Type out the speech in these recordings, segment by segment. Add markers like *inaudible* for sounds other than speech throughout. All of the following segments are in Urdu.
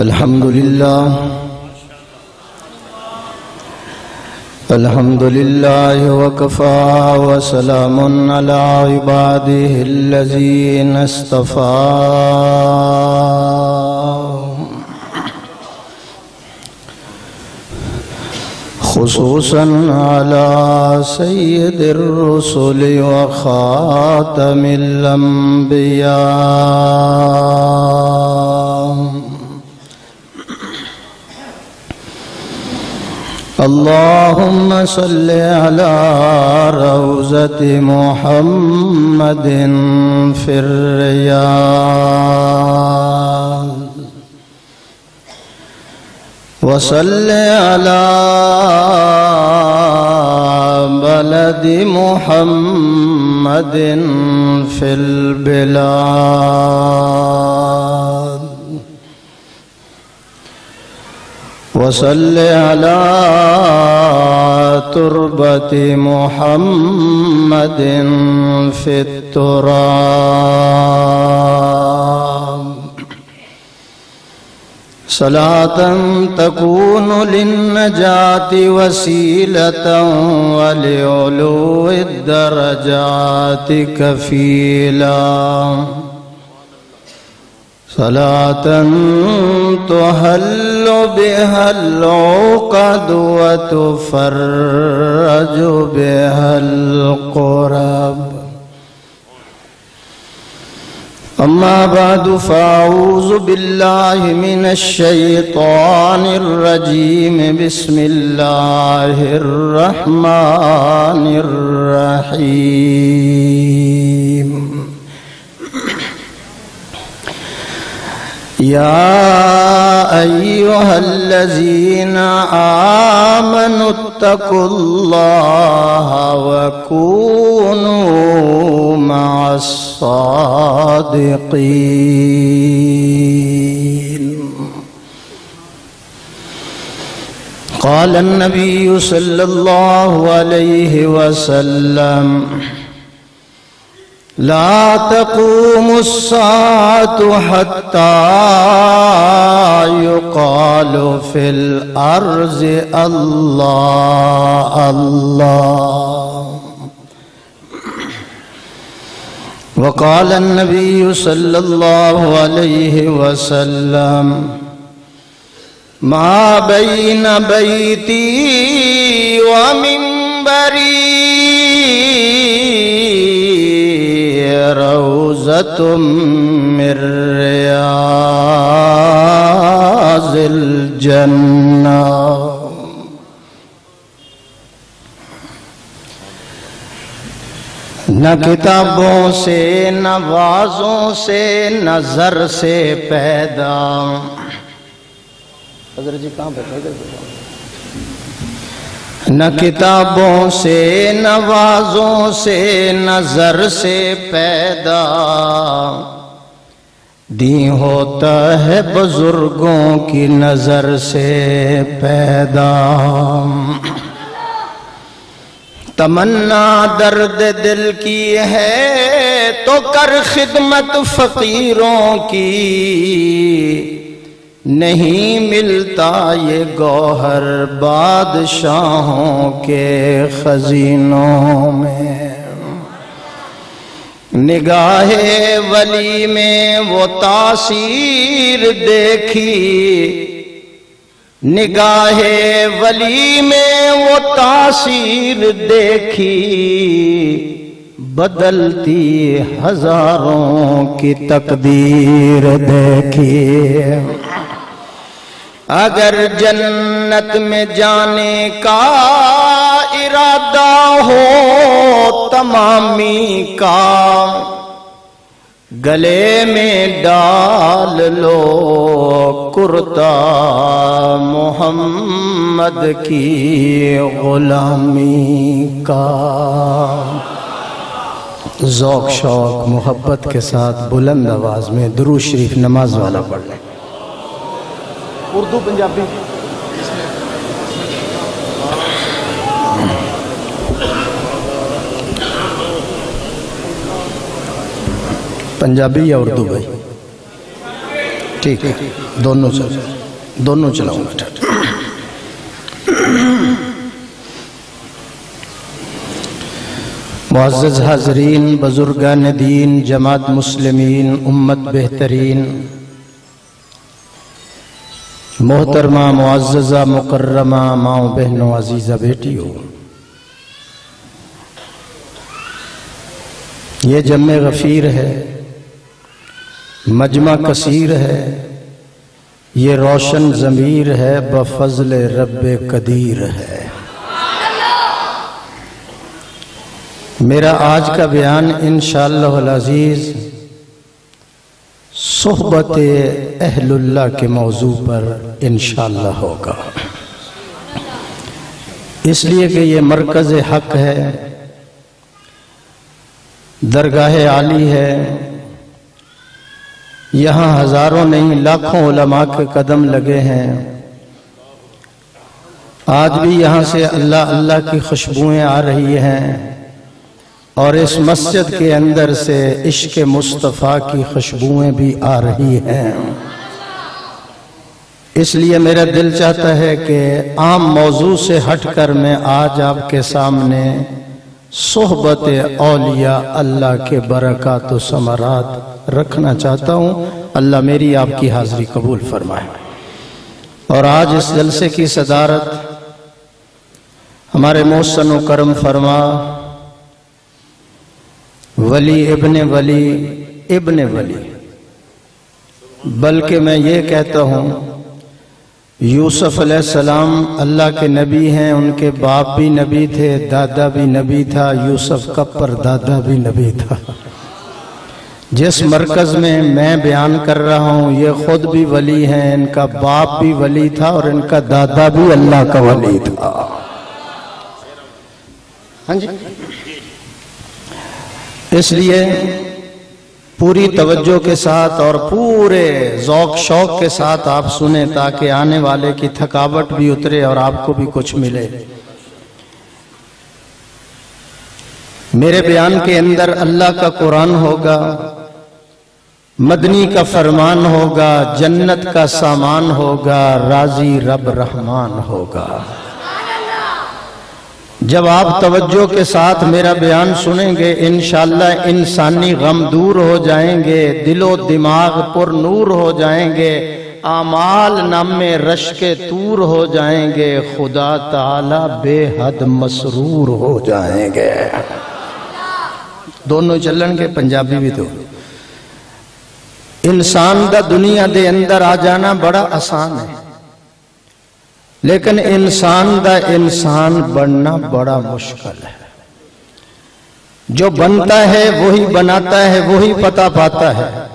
الحمد لله. الحمد لله وكفى وسلام على عباده الذين اصطفى. خصوصا على سيد الرسل وخاتم الأنبياء. اللهم صل على روزة محمد في الرياض. وصل على بلد محمد في البلاد. وصل على تربة محمد في التراب. صلاة تكون للنجاة وسيلة ولعلو الدرجات كفيلا. صلاة تهل بها العقد وتفرج بها القرب أما بعد فأعوذ بالله من الشيطان الرجيم بسم الله الرحمن الرحيم يا أيها الذين آمنوا اتقوا الله وكونوا مع الصادقين. قال النبي صلى الله عليه وسلم لا تقوم الساعة حتى يقال في الأرض الله الله. وقال النبي صلى الله عليه وسلم ما بين بيتي ومنبري روزة من رياض الجنة نہ کتابوں سے، نہ وازوں سے نظر سے پیدا۔ حضرت جی کہاں بیٹھے؟ نہ کتابوں سے، نہ وازوں سے نظر سے پیدا۔ دی ہوتا ہے بزرگوں کی نظر سے پیدا۔ تمنا درد دل کی ہے تو کر خدمت فقیروں کی۔ نہیں ملتا یہ گوہر بادشاہوں کے خزینوں میں۔ نگاہ ولی میں وہ تاثیر دیکھی۔ نگاہ ولی میں وہ تاثیر دیکھی۔ بدلتی ہزاروں کی تقدیر دیکھی۔ اگر جنت میں جانے کا ارادہ ہو تمامی کا گلے میں ڈال لو کرتا محمد کی غلامی کا ذوق، شوق، محبت کے ساتھ بلند آواز میں درو شریف نماز والا پڑھ لیں۔ اردو پنجابی۔ پنجابی یا اردو بھائی؟ ٹھیک ہے دونوں چل دونوں چلاؤں۔ گا معزز حاضرین، بزرگان دین، جماعت مسلمین، امت بہترین۔ محترمہ، معززہ، مکرمہ، ماؤں بہنوں، عزیزہ بیٹیوں، یہ جمع غفیر ہے، مجمع کثیر ہے، یہ روشن ضمیر ہے، بفضل رب قدیر ہے۔ میرا آج کا بیان انشاءاللہ العزیز صحبت اہل اللہ کے موضوع پر انشاءاللہ ہوگا۔ اس لیے کہ یہ مرکز حق ہے، درگاہ عالی ہے۔ یہاں ہزاروں نہیں، لاکھوں علماء کے قدم لگے ہیں۔ آج بھی یہاں سے اللہ اللہ کی خوشبوئیں آ رہی ہیں۔ اور اس مسجد کے اندر سے عشق مصطفیٰ کی خوشبوئیں بھی آ رہی ہیں۔ اس لیے میرا دل چاہتا ہے کہ عام موضوع سے ہٹ کر میں آج آپ کے سامنے صحبت اولیاء اللہ کے برکات و سمرات رکھنا چاہتا ہوں۔ اللہ میری آپ کی حاضری قبول فرمائے۔ اور آج اس جلسے کی صدارت ہمارے محسن و کرم فرما ولی ابن ولی ابن ولی۔ بلکہ میں یہ کہتا ہوں، یوسف علیہ السلام اللہ کے نبی ہیں، ان کے باپ بھی نبی تھے، دادا بھی نبی تھا، یوسف کا پر دادا بھی نبی تھا۔ جس مرکز میں میں بیان کر رہا ہوں، یہ خود بھی ولی ہیں، ان کا باپ بھی ولی تھا اور ان کا دادا بھی اللہ کا ولی تھا۔ ہاں جی؟ اس لیے پوری توجہ کے ساتھ اور پورے ذوق شوق کے ساتھ آپ سنیں تاکہ آنے والے کی تھکاوٹ بھی اترے اور آپ کو بھی کچھ ملے۔ میرے بیان کے اندر اللہ کا قرآن ہوگا، مدنی کا فرمان ہوگا، جنت کا سامان ہوگا، راضی رب رحمان ہوگا۔ جب آپ توجہ کے ساتھ میرا بیان سنیں گے، انشاءاللہ انسانی غم دور ہو جائیں گے، دل و دماغ پر نور ہو جائیں گے آمال نام رش کے تور ہو جائیں گے، خدا تعالی بے حد مسرور ہو جائیں گے۔ دونوں چلن کے پنجابی بھی تو۔ انسان دا دنیا دے اندر آ جانا بڑا آسان ہے۔ لیکن انسان دا انسان بننا بڑا مشکل ہے۔ جو بنتا ہے وہی بناتا ہے، وہی پتا پاتا ہے۔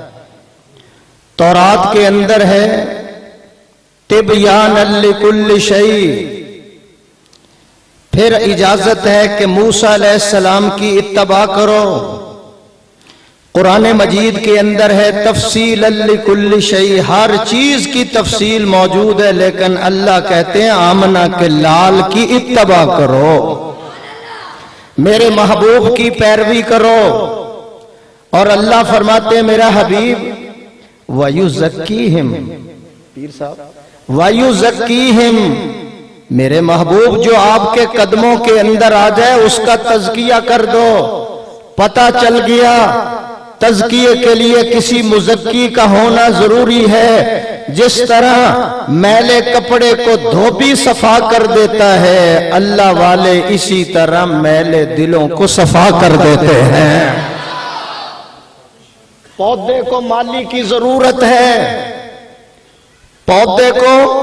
تورات کے اندر ہے۔ تبیان لکل شئی پھر اجازت ہے کہ موسیٰ علیہ السلام کی اتباع کرو۔ قرآن مجید کے اندر ہے تفصیل لکل شئی ہر چیز کی تفصیل موجود ہے، لیکن اللہ کہتے ہیں، آمنہ کے لال کی اتباع کرو۔ میرے محبوب کی پیروی کرو۔ اور اللہ فرماتے ہیں، میرا حبیب وَيُزَكِّيهِمْ پیر صاحب وَيُزَكِّيهِمْ میرے محبوب، جو آپ کے قدموں کے اندر آ جائے، اس کا تذکیہ کر دو۔ پتہ چل گیا تزکیے کے لیے کسی مزکی کا ہونا ضروری ہے۔ جس طرح میلے کپڑے کو دھوبی صفا کر دیتا ہے، اللہ والے اسی طرح میلے دلوں کو صفا کر دیتے ہیں۔ پودے کو مالی کی ضرورت ہے۔ پودے کو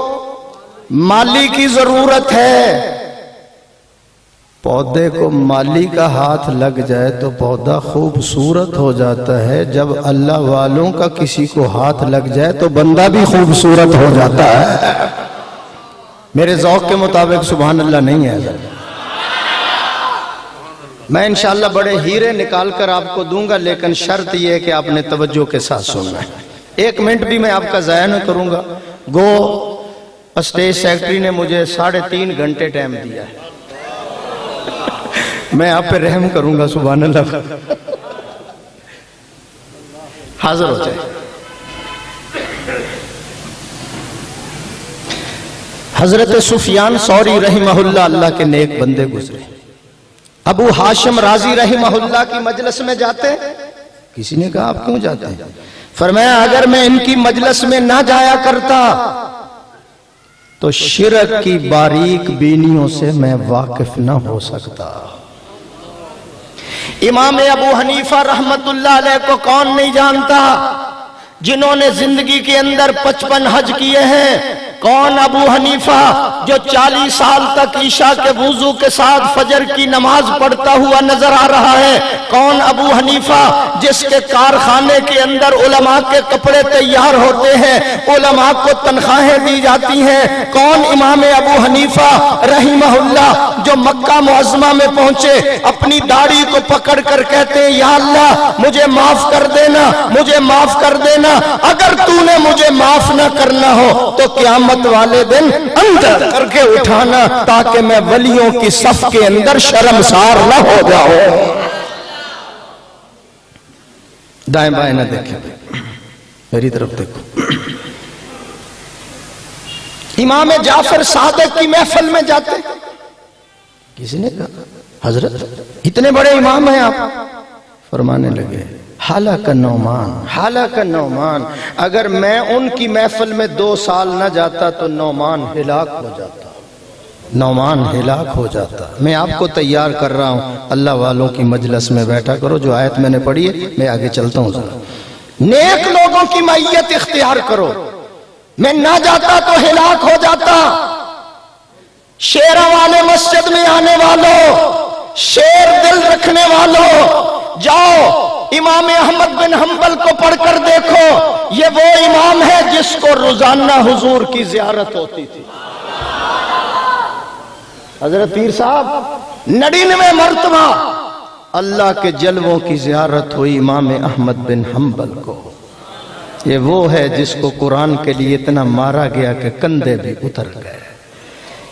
مالی کی ضرورت ہے۔ پودے کو مالی کا ہاتھ لگ جائے تو پودا خوبصورت ہو جاتا ہے۔ جب اللہ والوں کا کسی کو ہاتھ لگ جائے تو بندہ بھی خوبصورت ہو جاتا ہے۔ میرے ذوق کے مطابق سبحان اللہ نہیں ہے۔ میں انشاءاللہ بڑے ہیرے نکال کر آپ کو دوں گا، لیکن شرط یہ ہے کہ آپ نے توجہ کے ساتھ سننا ہے۔ ایک منٹ بھی میں آپ کا ضائع نہ کروں گا۔ گو، اسٹیج سیکٹری نے مجھے ساڑھے تین گھنٹے ٹائم دیا ہے۔ میں آپ پہ رحم کروں گا، سبحان اللہ۔ حاضر ہو جائے۔ حضرت سفیان سوری رحمہ اللہ اللہ کے نیک بندے گزرے۔ ابو ہاشم راضی رحمہ اللہ کی مجلس میں جاتے۔ کسی نے کہا، آپ کیوں جاتے؟ ہیں فرمایا، اگر میں ان کی مجلس میں نہ جایا کرتا، تو شرک کی باریک بینیوں سے میں واقف نہ ہو سکتا۔ امام ابو حنیفہ رحمت اللہ علیہ کو کون نہیں جانتا؟ جنہوں نے زندگی کے اندر پچپن حج کیے ہیں، کون ابو حنیفہ جو چالیس سال تک عشاء کے وضو کے ساتھ فجر کی نماز پڑھتا ہوا نظر آ رہا ہے؟ کون ابو حنیفہ جس کے کارخانے کے اندر علماء کے کپڑے تیار ہوتے ہیں، علماء کو تنخواہیں دی جاتی ہیں؟ کون امام ابو حنیفہ رحمہ اللہ جو مکہ معظمہ میں پہنچے، اپنی داڑھی کو پکڑ کر کہتے ہیں، یا اللہ مجھے معاف کر دینا، مجھے معاف کر دینا اگر تو نے مجھے معاف نہ کرنا ہو، تو قیامت والے دن اندر کر کے اٹھانا تاکہ میں ولیوں کی صف کے اندر شرمسار نہ ہو جاؤں۔ دائیں بائیں نہ دیکھیں۔ میری طرف دیکھو۔ امام جعفر صادق کی محفل میں جاتے۔ کسی نے کہا، حضرت، اتنے بڑے امام ہیں آپ۔ فرمانے لگے حالہ نومان حالہ نومان اگر میں ان کی محفل میں دو سال نہ جاتا تو نومان ہلاک ہو جاتا۔ نومان ہلاک ہو جاتا۔ میں آپ کو تیار کر رہا ہوں۔ اللہ والوں کی مجلس میں بیٹھا کرو، جو آیت میں نے پڑھی ہے، میں آگے چلتا ہوں۔ ذرا نیک لوگوں کی معیت اختیار کرو۔ میں نہ جاتا تو ہلاک ہو جاتا۔ شیرہ والے مسجد میں آنے والوں شیر دل رکھنے والوں جاؤ امام احمد بن حنبل کو پڑھ کر دیکھو، یہ وہ امام ہے جس کو روزانہ حضور کی زیارت ہوتی تھی۔ حضرت پیر صاحب، نڑینوے مرتبہ اللہ کے جلووں کی زیارت ہوئی امام احمد بن حنبل کو۔ یہ وہ ہے جس کو قرآن کے لیے اتنا مارا گیا کہ کندھے بھی اتر گئے۔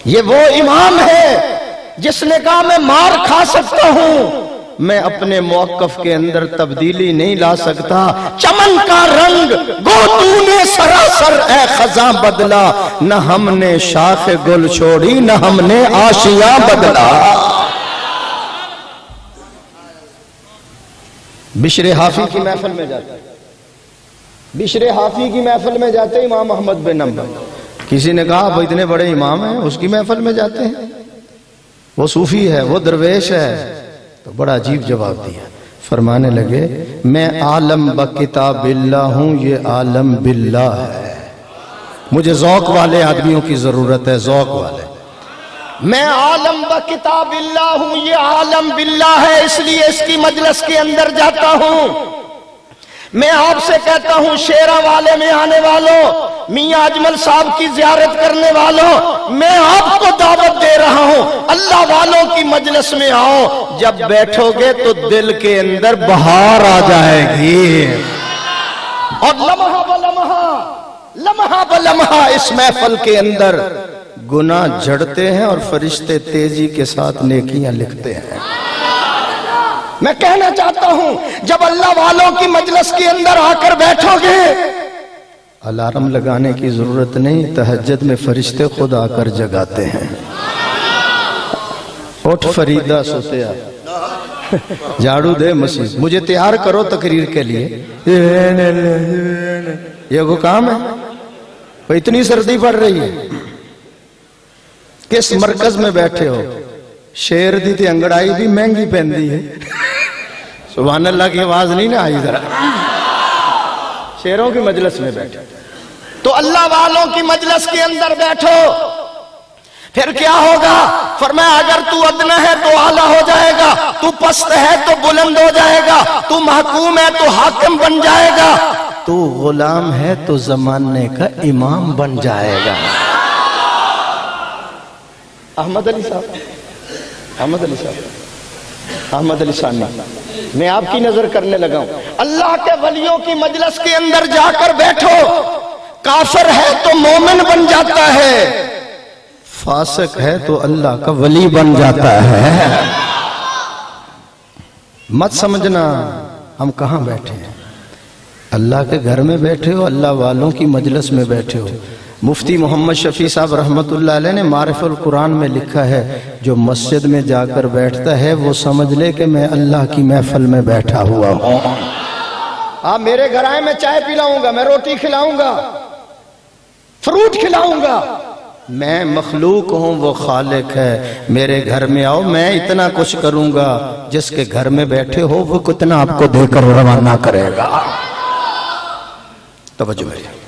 یہ وہ امام ہے جس نے کہا، میں مار کھا سکتا ہوں۔ میں اپنے موقف کے اندر تبدیلی نہیں لا سکتا۔ چمن کا رنگ گو تو نے سراسر، اے خزاں بدلا نہ ہم نے شاخ گل چھوڑی، نہ ہم نے آشیاں بدلا۔ بشر حافی کی محفل میں جاتے۔ بشر حافی کی محفل میں جاتے امام محمد بن نمبر کسی نے کہا وہ اتنے بڑے امام ہیں، اس کی محفل میں جاتے ہیں۔ وہ صوفی ہے، وہ درویش ہے۔ تو بڑا عجیب جواب دیا۔ فرمانے لگے، میں عالم بکتاب اللہ ہوں، یہ عالم باللہ ہے۔ مجھے ذوق والے آدمیوں کی ضرورت ہے، ذوق والے۔ میں عالم بکتاب اللہ ہوں، یہ عالم باللہ ہے، اس لیے اس کی مجلس کے اندر جاتا ہوں۔ میں آپ سے کہتا ہوں، شیرہ والے میں آنے والوں، میاں اجمل صاحب کی زیارت کرنے والوں، میں آپ کو دعوت دے رہا ہوں، اللہ والوں کی مجلس میں آؤ۔ جب بیٹھو گے تو دل کے اندر بہار آ جائے گی۔ اور لمحہ بلمحہ لمحہ بلمحہ اس محفل کے اندر گناہ جھڑتے ہیں اور فرشتے تیزی کے ساتھ نیکیاں لکھتے ہیں۔ میں کہنا چاہتا ہوں، جب اللہ والوں کی مجلس کے اندر آ کر بیٹھو گے الارم لگانے کی ضرورت نہیں، تہجد میں فرشتے خود آ کر جگاتے ہیں۔ اٹھ فریدہ سوتیا جھاڑو دے مسیح مجھے تیار کرو تقریر کے لیے۔ یہ وہ کام ہے؟ وہ اتنی سردی پڑ رہی ہے۔ کس مرکز میں بیٹھے ہو؟ شیر دی تے انگڑائی بھی مہنگی پہندی ہے۔ سبحان اللہ کی آواز نہیں نہ آئی ذرا۔ شیروں کی مجلس میں بیٹھے۔ تو اللہ والوں کی مجلس کے اندر بیٹھو۔ پھر کیا ہوگا؟ فرمایا، اگر تو ادنا ہے تو آلہ ہو جائے گا۔ تو پست ہے تو بلند ہو جائے گا۔ تو محکوم ہے تو حاکم بن جائے گا۔ تو غلام ہے تو زمانے کا امام بن جائے گا۔ احمد علی صاحب۔ احمد علی صاحب۔ احمد علی ثانی میں آپ کی نظر کرنے لگا ہوں۔ اللہ کے ولیوں کی مجلس کے اندر جا کر بیٹھو۔ کافر ہے تو مومن بن جاتا ہے۔ فاسق ہے تو اللہ کا ولی بن جاتا ہے۔ مت سمجھنا ہم کہاں بیٹھے ہیں۔ اللہ کے گھر میں بیٹھے ہو، اللہ والوں کی مجلس میں بیٹھے ہو۔ مفتی محمد شفیع صاحب رحمت اللہ علیہ نے معرف القرآن میں لکھا ہے، جو مسجد میں جا کر بیٹھتا ہے، وہ سمجھ لے کہ میں اللہ کی محفل میں بیٹھا ہوا ہوں۔ آپ میرے گھر آئے میں چائے پلاؤں گا، میں روٹی کھلاؤں گا، فروٹ کھلاؤں گا۔ میں مخلوق ہوں، وہ خالق ہے۔ میرے گھر میں آؤ، میں اتنا کچھ کروں گا۔ جس کے گھر میں بیٹھے ہو، وہ کتنا آپ کو دے کر روانہ کرے گا۔ توجہ میری۔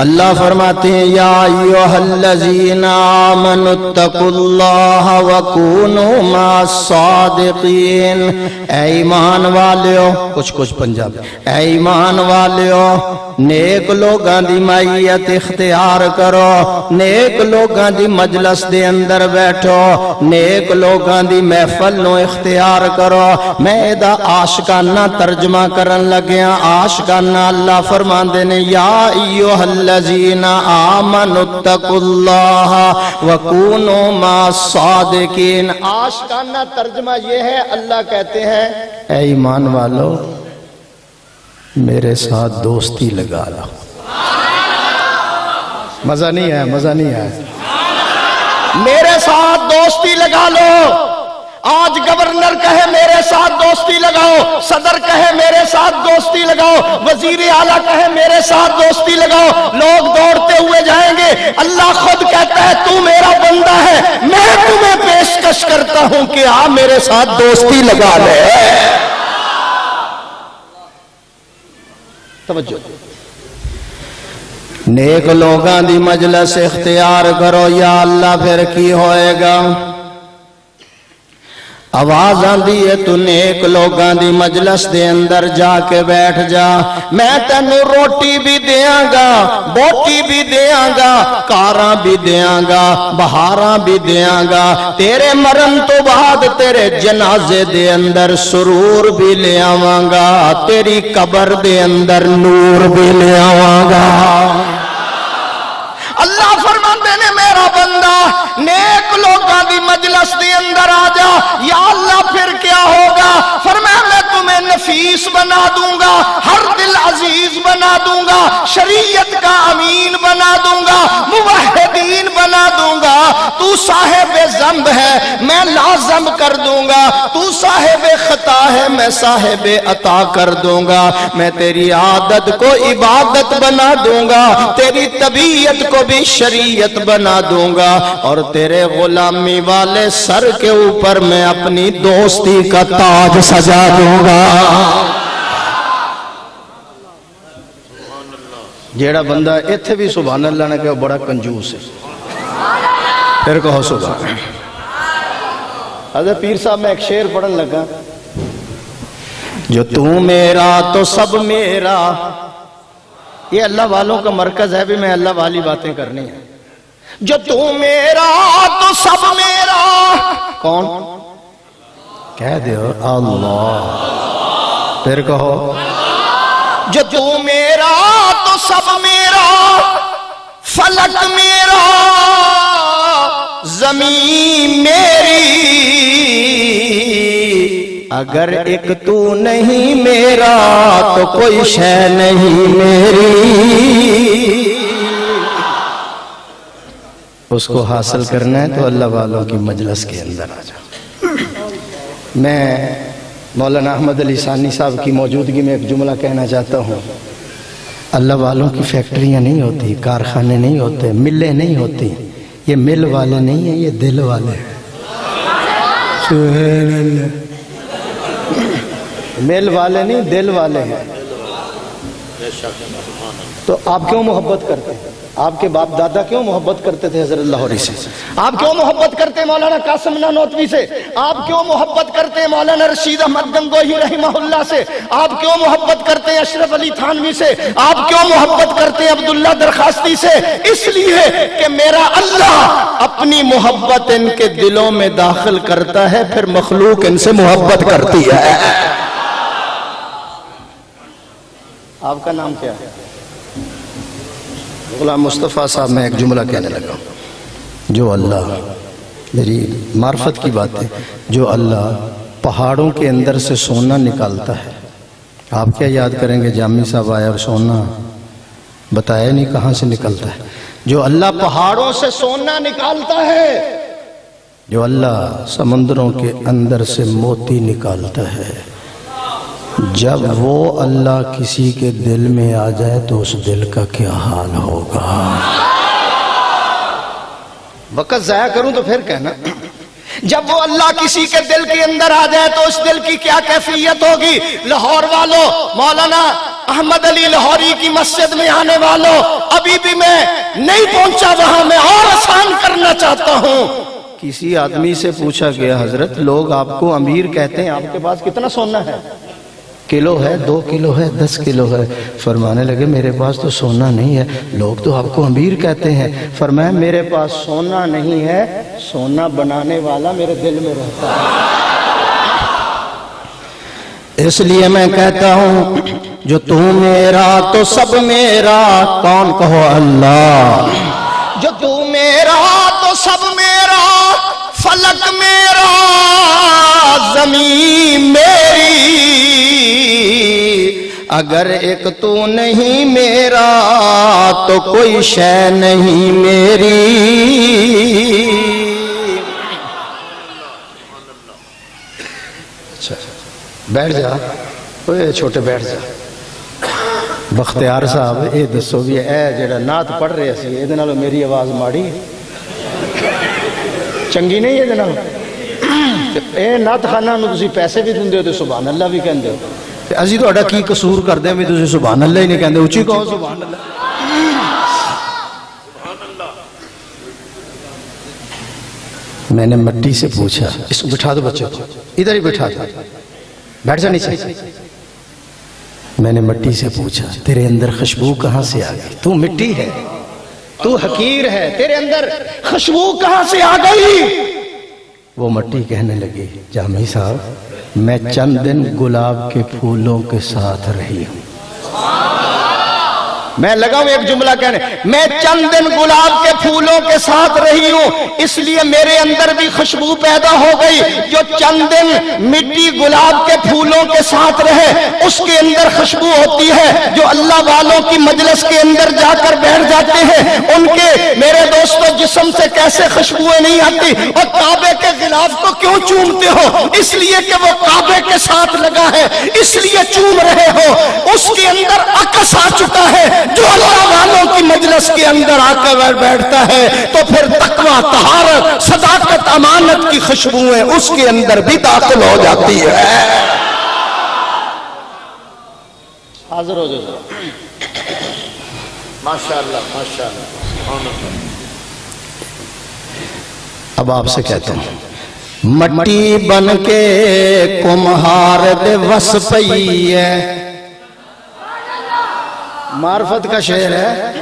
اللہ فرماتے ہیں، یا ایوہ الذین آمنوا اتقوا اللہ وکونوا ما الصادقین۔ اے ایمان والیو، کچھ کچھ پنجاب۔ اے ایمان والیو، نیک لوگاں دی مائیت اختیار کرو۔ نیک لوگاں دی مجلس دے اندر بیٹھو۔ نیک لوگاں دی محفل نو اختیار کرو۔ میں دا عاشقانہ ترجمہ کرن لگیا عاشقانہ اللہ فرمان دینے یا ایوہ الذین آمنوا اتقوا اللہ وکونوا ما الصادقین عاشقانہ ترجمہ یہ ہے اللہ کہتے ہیں اے ایمان والو میرے ساتھ دوستی لگا لو مزہ نہیں ہے مزہ نہیں ہے میرے ساتھ دوستی لگا لو۔ آج گورنر کہے میرے ساتھ دوستی لگاؤ، صدر کہے میرے ساتھ دوستی لگاؤ، وزیر اعلیٰ کہے میرے ساتھ دوستی لگاؤ، لوگ دوڑتے ہوئے جائیں گے۔ اللہ خود کہتا ہے، تو میرا بندہ ہے، میں تمہیں پیشکش کرتا ہوں کہ آ میرے ساتھ دوستی لگا لے۔ توجہ۔ نیک لوگاں دی مجلس اختیار کرو، یا اللہ پھر کی ہوئے گا؟ آواز آندی ہے، تو نیک لوگاں دی مجلس دے اندر جا کے بیٹھ جا۔ میں تینو روٹی بھی دیاں گا بوٹی بھی دیاں گا، کاراں بھی دیاں گا، بہاراں بھی دیاں گا۔ تیرے مرن تو بعد تیرے جنازے دے اندر سرور بھی لے آواں گا۔ تیری قبر دے اندر نور بھی لے آواں گا۔ میرا بندہ، نیک لوگوں دی مجلس دی اندر آ جا۔ یا اللہ، پھر کیا ہوگا؟ فرمایا، میں تمہیں نفیس بنا دوں گا، ہر دل عزیز بنا دوں گا، شریعت کا امین بنا دوں گا موحدین بنا دوں گا تو صاحب زمب ہے، میں لازم کر دوں گا۔ تو صاحب خطا ہے، میں صاحب عطا کر دوں گا۔ میں تیری عادت کو عبادت بنا دوں گا، تیری طبیعت کو بھی شریعت بنا دوں گا۔ اور تیرے غلامی والے سر کے اوپر میں اپنی دوستی کا تاج سجا دوں گا۔ جیڑا بندہ ایتھے بھی سبحان اللہ نے کہا، بڑا کنجوس ہے۔ پھر کہو سبحان حضرت پیر صاحب میں ایک شیر پڑھن لگا۔ جو تو میرا تو سب میرا۔ یہ اللہ والوں کا مرکز ہے بھی میں اللہ والی باتیں کرنی ہیں۔ جو تو میرا تو سب میرا۔ کون؟ کہہ دیو اللہ۔ پھر کہو جو تو میرا تو سب میرا۔ فلک میرا۔ زمین میری، اگر ایک تو نہیں میرا، تو کوئی شے نہیں میری۔ اس کو حاصل کرنا ہے تو اللہ والوں کی مجلس کے اندر آ جا۔ میں مولانا احمد علی ثانی صاحب کی موجودگی میں ایک جملہ کہنا چاہتا ہوں۔ اللہ والوں کی فیکٹریاں نہیں ہوتی، کارخانے نہیں ہوتے، ملیں نہیں ہوتی۔ یہ مل والے نہیں ہیں یہ دل والے ہیں۔ سبحان اللہ۔ مل والے نہیں دل والے ہیں۔ تو آپ کیوں محبت کرتے ہیں؟ آپ کے باپ دادا کیوں محبت کرتے تھے حضرت لاہوری سے آپ کیوں محبت کرتے مولانا قاسم نانوتوی سے؟ آپ کیوں محبت کرتے مولانا رشید احمد گنگوہی رحمہ اللہ سے؟ آپ کیوں محبت کرتے اشرف علی تھانوی سے؟ آپ کیوں محبت کرتے عبداللہ درخواستی سے؟ اس لیے کہ میرا اللہ اپنی محبت ان کے دلوں میں داخل کرتا ہے، پھر مخلوق ان سے محبت کرتی ہے۔ آپ کا نام کیا ہے؟ غلام مصطفیٰ صاحب، میں ایک جملہ کہنے لگا جو اللہ، میری معرفت کی بات ہے، جو اللہ پہاڑوں کے اندر سے سونا نکالتا ہے۔ آپ کیا یاد کریں گے جامی صاحب آیا اور سونا بتایا نہیں کہاں سے نکلتا ہے۔ جو اللہ پہاڑوں سے سونا نکالتا ہے، جو اللہ سمندروں کے اندر سے موتی نکالتا ہے۔ جب وہ اللہ کسی کے دل میں آ جائے تو اس دل کا کیا حال ہوگا؟ وقت ضائع کروں تو پھر کہنا۔ جب وہ اللہ کسی کے دل کے اندر آ جائے تو اس دل کی کیا کیفیت ہوگی؟ لاہور والوں مولانا احمد علی لاہوری کی مسجد میں آنے والوں ابھی بھی میں نہیں پہنچا، وہاں میں اور آسان کرنا چاہتا ہوں۔ کسی آدمی سے پوچھا گیا، حضرت، لوگ آپ کو امیر کہتے ہیں، آپ کے پاس کتنا سونا ہے؟ کلو ہے، دو کلو ہے، دس کلو ہے۔ فرمانے لگے، میرے پاس تو سونا نہیں ہے۔ لوگ تو آپ کو امیر کہتے ہیں۔ فرمایا، میرے پاس سونا نہیں ہے، سونا بنانے والا میرے دل میں رہتا ہے۔ اس لیے میں کہتا ہوں، جو تو میرا، تو سب میرا۔ کون کہو اللہ؟ جو تو میرا، تو سب میرا۔ فلک میرا زمین میری، اگر ایک تو نہیں میرا، تو کوئی شے نہیں میری۔ اچھا بیٹھ جا۔ اوے چھوٹے، بیٹھ جا۔ بختیار صاحب یہ دسو بھی اے جڑا نعت پڑھ رہے سی یہ میری آواز ماڑی۔ چنگی نہیں ہے جناب؟ اے نعت خانہ نو تسی پیسے بھی دندے ہو تے سبحان اللہ بھی کہندے ہو۔ تے ازی تہاڈا کی قصور کردے ہیں بھی تسی سبحان اللہ ہی نہیں کہندے؟ اونچی کہو سبحان اللہ۔ میں نے مٹی سے پوچھا، اس کو بٹھا دو بچوں کو۔ ادھر ہی بٹھا دو۔ بیٹھ جا نیچے۔ میں نے مٹی سے پوچھا، تیرے اندر خوشبو کہاں سے آ گئی؟ تو مٹی ہے۔ تو حقیر ہے، تیرے اندر خوشبو کہاں سے آ گئی؟ وہ مٹی کہنے لگی، جامعی صاحب، میں چند دن گلاب کے پھولوں کے ساتھ رہی ہوں۔ میں لگا ہوں ایک جملہ کہنے، میں چند دن گلاب کے پھولوں کے ساتھ رہی ہوں، اس لیے میرے اندر بھی خوشبو پیدا ہو گئی، جو چند دن مٹی گلاب کے پھولوں کے ساتھ رہے، اس کے اندر خوشبو ہوتی ہے، جو اللہ والوں کی مجلس کے اندر جا کر بیٹھ جاتے ہیں، ان کے میرے دوستو، جسم سے کیسے خوشبویں نہیں آتی؟ اور کعبے کے غلاف کو کیوں چومتے ہو؟ اس لیے کہ وہ کعبے کے ساتھ لگا ہے، اس لیے چوم رہے ہو، اس کے اندر عکس آ چکا ہے جو اللہ والوں کی مجلس کے اندر آ کر بیٹھتا ہے تو پھر تقوی طہارت صداقت امانت کی خوشبوئیں اس کے اندر بھی داخل ہو جاتی ہے۔ حاضر ہو جائے ماشاءاللہ ماشاءاللہ۔ اب آپ سے کہتا ہوں مٹی بن کے کمہار دے وس پئی ہے۔ معرفت کا شعر ہے۔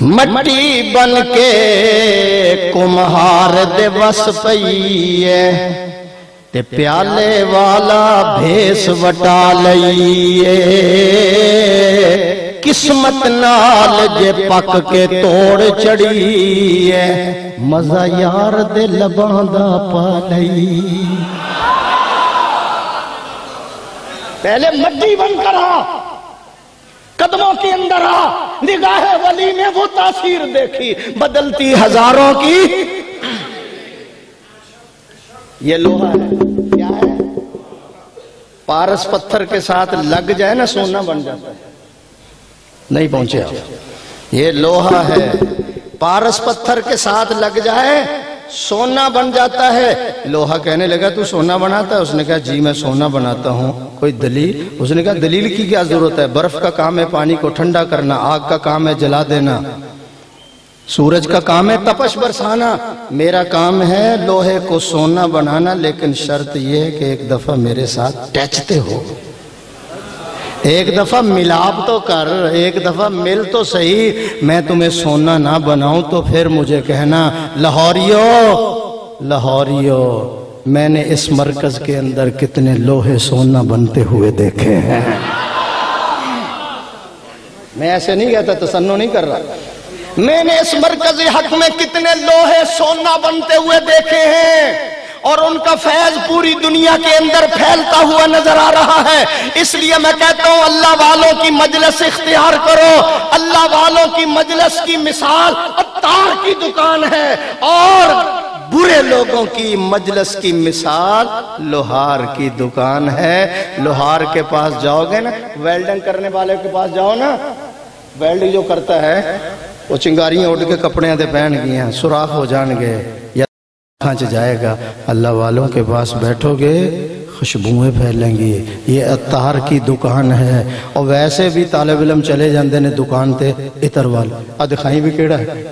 مٹی بن کے کمہار دے وس پئی ہے تے پیالے والا بھیس وٹا لئیے قسمت نال جے پک کے توڑ چڑی ہے۔ مزہ یار دے لباں دا پا لئی۔ پہلے مٹی بن کر آ، قدموں کے اندر آ، نگاہ ولی نے وہ تاثیر دیکھی، بدلتی ہزاروں کی۔ یہ لوہا ہے، کیا ہے؟ پارس پتھر کے ساتھ لگ جائے نا، سونا بن جاتا ہے۔ نہیں پہنچے آپ۔ یہ لوہا ہے، پارس پتھر کے ساتھ لگ جائے سونا بن جاتا ہے۔ لوہا کہنے لگا، تو سونا بناتا ہے؟ اس نے کہا جی میں سونا بناتا ہوں۔ کوئی دلیل؟ اس نے کہا، دلیل کی کیا ضرورت ہے؟ برف کا کام ہے پانی کو ٹھنڈا کرنا، آگ کا کام ہے جلا دینا۔ سورج کا کام ہے تپش برسانا۔ میرا کام ہے لوہے کو سونا بنانا، لیکن شرط یہ ہے کہ ایک دفعہ میرے ساتھ ٹیچتے ہو۔ ایک دفعہ ملاب تو کر، ایک دفعہ مل تو صحیح، میں تمہیں سونا نہ بناؤں تو پھر مجھے کہنا، لاہوریو لاہوریو، میں نے اس مرکز کے اندر کتنے لوہے سونا بنتے ہوئے دیکھے ہیں۔ میں ایسے نہیں کہتا، تسنو نہیں کر رہا۔ میں نے اس مرکز حق میں کتنے لوہے سونا بنتے ہوئے دیکھے ہیں۔ اور ان کا فیض پوری دنیا کے اندر پھیلتا ہوا نظر آ رہا ہے۔ اس لیے میں کہتا ہوں، اللہ والوں کی مجلس اختیار کرو۔ اللہ والوں کی مجلس کی مثال اتار کی دکان ہے۔ اور برے لوگوں کی مجلس کی مثال لوہار کی دکان ہے۔ لوہار کے پاس جاؤ گے نا، ویلڈنگ کرنے والے کے پاس جاؤ نا۔ ویلڈنگ جو کرتا ہے، وہ چنگاریاں اٹھ کے کپڑے دے پہن گیا سوراخ ہو جان گے۔ یا جائے گا۔ اللہ والوں کے پاس بیٹھو گے، خوشبوئیں پھیلیں گی۔ یہ اتار کی دکان ہے۔ اور ویسے بھی طالب علم چلے جاندے نے دکان تے اتر وال۔ آ دکھائیں بھی کیڑا ہے۔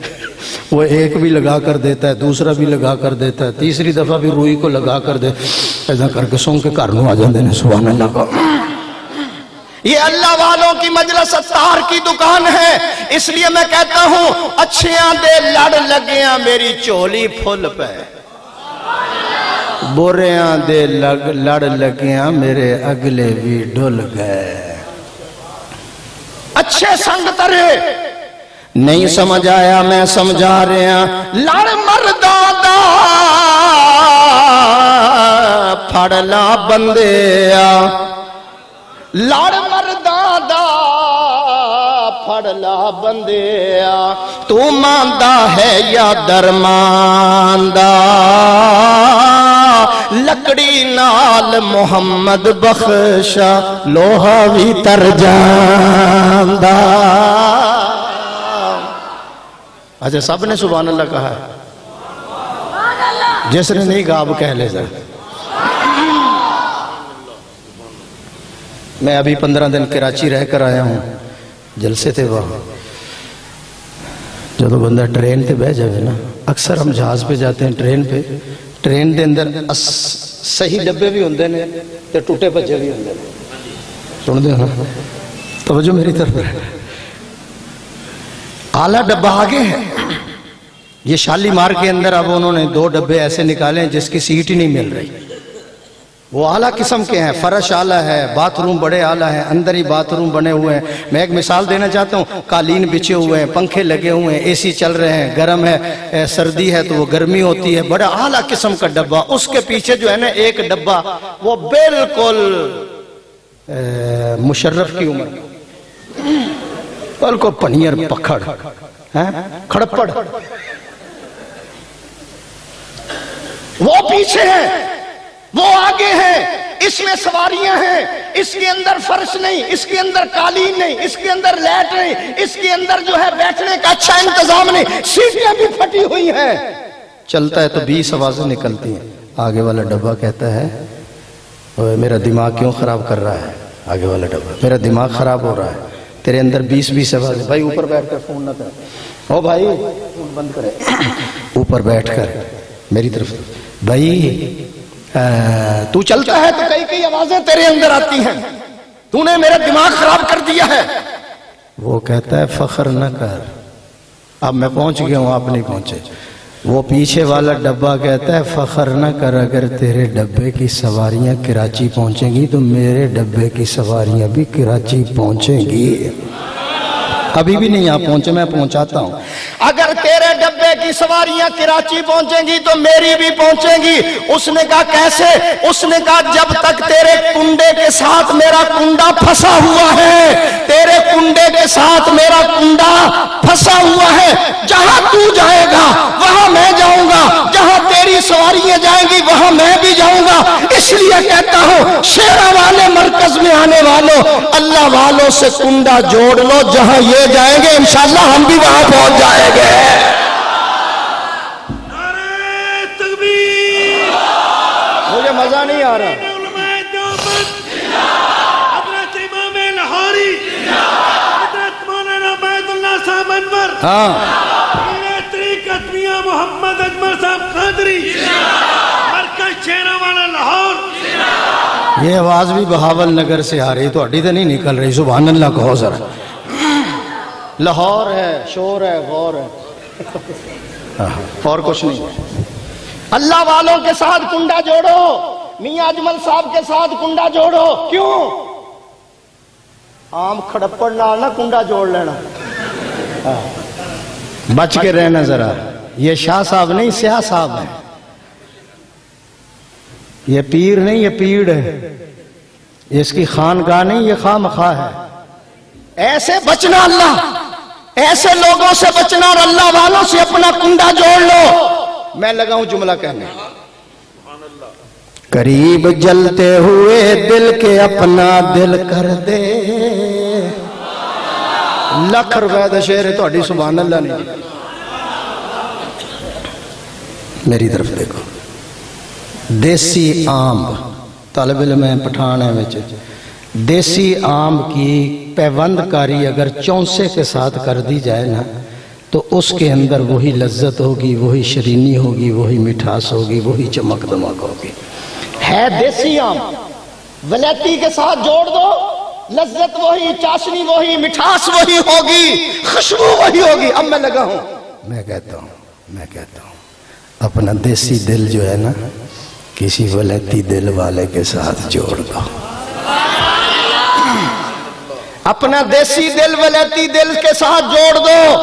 وہ ایک بھی لگا کر دیتا ہے، دوسرا بھی لگا کر دیتا ہے، تیسری دفعہ بھی روئی کو لگا کر دے۔ ایسا کر کے سونگ کے کارنوں آ جاندے نے، سبحان اللہ۔ کا یہ اللہ والوں کی مجلس اتار کی دکان ہے۔ اس لیے میں کہتا ہوں، اچھیاں دے لڑ لگیاں، میری چولی پھول پہ بوریاں دے لگ لڑ لگیاں میرے اگلے بھی ڈھل گئے اچھے سنگ ترے نہیں سمجھ آیا میں سمجھا رہے ہیں لڑ مردادا پھڑلا بندے لڑ پھڑلا بندیا تو ماندہ ہے یا درماندہ لکڑی نال محمد بخشا، لوہا بھی تر جاندہ اچھا سب نے سبحان اللہ کہا ہے۔ جس نے نہیں کہا، اب کہہ لے جائے میں ابھی پندرہ دن کراچی رہ کر آیا ہوں۔ جلسے تھے وہاں۔ جب بندہ ٹرین پہ بہ جائے نا، اکثر ہم جہاز پہ جاتے ہیں ٹرین پہ۔ ٹرین دے اندر صحیح ڈبے بھی ہوندے نے تے ٹوٹے بچے بھی ہوندے نے۔ سن دے نا توجہ میری طرف۔ ہے آلہ ڈبہ آگے ہے۔ یہ شالی مار کے اندر اب انہوں نے دو ڈبے ایسے نکالے ہیں جس کی سیٹ ہی نہیں مل رہی۔ وہ اعلیٰ قسم کے ہیں، فرش اعلیٰ ہے باتھ روم بڑے اعلیٰ ہیں، اندر ہی باتھ روم بنے ہوئے ہیں۔ میں ایک مثال دینا چاہتا ہوں، قالین بچے ہوئے ہیں، پنکھے لگے ہوئے ہیں اے سی چل رہے ہیں، گرم ہے سردی ہے تو وہ گرمی ہوتی ہے۔ بڑا اعلیٰ قسم کا ڈبہ، اس کے پیچھے جو ہے نا ایک ڈبہ، وہ بالکل مشرف کی عمر۔ بالکل پنیر پکھڑ کھڑپڑ۔ وہ پیچھے ہیں۔ وہ آگے ہیں اس میں سواریاں ہیں اس کے اندر فرش نہیں اس کے اندر قالین نہیں اس کے اندر لیٹ نہیں اس کے اندر جو ہے بیٹھنے کا اچھا انتظام نہیں سیٹیں بھی پھٹی ہوئی ہیں۔ چلتا ہے تو بیس آوازیں نکلتی ہیں۔ آگے والا ڈبہ کہتا ہے میرا دماغ کیوں خراب کر رہا ہے؟ آگے والا ڈبہ۔ میرا دماغ خراب ہو رہا ہے۔ تیرے اندر بیس بیس آوازیں۔ بھائی اوپر بیٹھ کر فون نہ کر۔ او بھائی بند کرے *coughs* اوپر بیٹھ کر۔ میری طرف۔ بھائی تو چلتا ہے تو کئی کئی آوازیں تیرے اندر آتی ہیں۔ تو نے میرا دماغ خراب کر دیا ہے۔ وہ کہتا ہے، فخر نہ کر۔ اب میں پہنچ گیا ہوں، آپ نہیں پہنچے۔ وہ پیچھے والا ڈبہ کہتا ہے، فخر نہ کر، اگر تیرے ڈبے کی سواریاں کراچی پہنچیں گی تو میرے ڈبے کی سواریاں بھی کراچی پہنچیں گی۔ ابھی بھی نہیں آپ پہنچے، میں پہنچاتا ہوں۔ اگر تیرے ڈبے کی سواریاں کراچی پہنچیں گی تو میری بھی پہنچیں گی۔ اس نے کہا، کیسے؟ اس نے کہا، جب تک تیرے کنڈے کے ساتھ میرا کنڈا پھسا ہوا ہے، تیرے کنڈے کے ساتھ میرا کنڈا پھسا ہوا ہے، جہاں تو جائے گا وہاں میں جاؤں گا جہاں تیری سواریاں جائیں گی وہاں میں بھی جاؤں گا اس لیے کہتا ہوں شیرہ والے مرکز میں آنے والوں اللہ والوں سے کنڈا جوڑ لو جہاں یہ جائیں گے انشاءاللہ ہم بھی وہاں پہنچ جائیں گے۔ مجھے مزہ نہیں آ رہا۔ ہاں۔ محمد اجمل صاحب خادری مرکز شیرہ والا لاہور یہ آواز بھی بہاول نگر سے آ رہی تو اڈی تو نہیں نکل رہی، سبحان اللہ کہو ذرا۔ لاہور ہے، شور ہے، غور ہے۔ اور کچھ نہیں۔ اللہ والوں کے ساتھ کنڈا جوڑو۔ میاں اجمل صاحب کے ساتھ کنڈا جوڑو۔ کیوں؟ عام کھڑپڑ نال نہ کنڈا جوڑ لینا۔ بچ کے رہنا ذرا۔ یہ شاہ صاحب نہیں، سیاہ صاحب ہے یہ پیر نہیں، یہ پیڑ ہے۔ اس کی خانگاہ نہیں، یہ خواہ مخواہ ہے۔ ایسے بچنا اللہ، ایسے لوگوں سے بچنا اور اللہ والوں سے اپنا کنڈا جوڑ لو۔ میں لگا ہوں جملہ کہنے۔ قریب جلتے ہوئے دل کے اپنا دل کر دے۔ لکھ روپے دا شعر ہے، تہاڈی سبحان اللہ نہیں میری طرف دیکھو۔ دیسی آم، طالب علم ہے پٹھان ہے وچ۔ دیسی آم کی پیوند کاری اگر چونسے کے ساتھ کر دی جائے نا، تو اس کے اندر وہی لذت ہوگی، وہی شرینی ہوگی، وہی مٹھاس ہوگی، وہی چمک دمک ہوگی۔ ہے دیسی آم، ولیتی کے ساتھ جوڑ دو، لذت وہی، چاشنی وہی، مٹھاس وہی ہوگی، خوشبو وہی ہوگی۔ اب میں لگا ہوں۔ میں کہتا ہوں، میں کہتا ہوں، اپنا دیسی دل جو ہے نا کسی ولیتی دل والے کے ساتھ جوڑ دو۔ اپنا دیسی دل ولیتی دل کے ساتھ جوڑ دو۔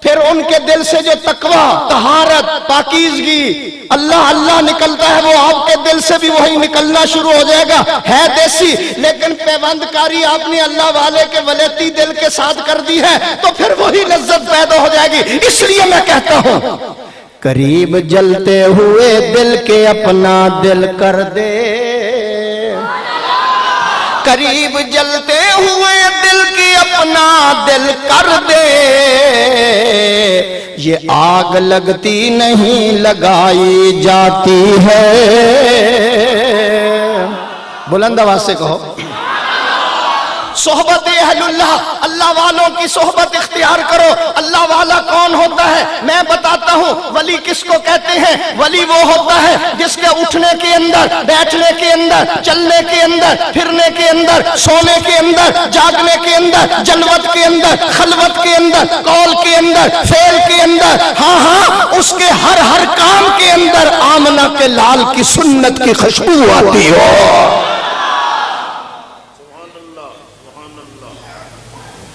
پھر ان کے دل سے جو تقوی، طہارت، پاکیزگی، اللہ اللہ نکلتا ہے، وہ آپ کے دل سے بھی وہی نکلنا شروع ہو جائے گا۔ ہے دیسی، لیکن پیوند کاری آپ نے اللہ والے کے ولیتی دل کے ساتھ کر دی ہے، تو پھر وہی لذت پیدا ہو جائے گی۔ اس لیے میں کہتا ہوں قریب جلتے ہوئے دل کے اپنا دل کر دے قریب جلتے ہوئے دل کی اپنا دل کر دے یہ آگ لگتی نہیں لگائی جاتی ہے بلند آواز سے کہو صحبت اہل اللہ اللہ والوں کی صحبت اختیار کرو۔ اللہ والا کون ہوتا ہے؟ میں بتاتا ہوں، ولی کس کو کہتے ہیں؟ ولی وہ ہوتا ہے جس کے اٹھنے کے اندر، بیٹھنے کے اندر، چلنے کے اندر، پھرنے کے اندر، سونے کے اندر، جاگنے کے اندر، جلوت کے اندر، خلوت کے اندر قول کے اندر فیل کے اندر۔ ہاں ہاں اس کے ہر ہر کام کے اندر آمنہ کے لال کی سنت کی خوشبو آتی ہو۔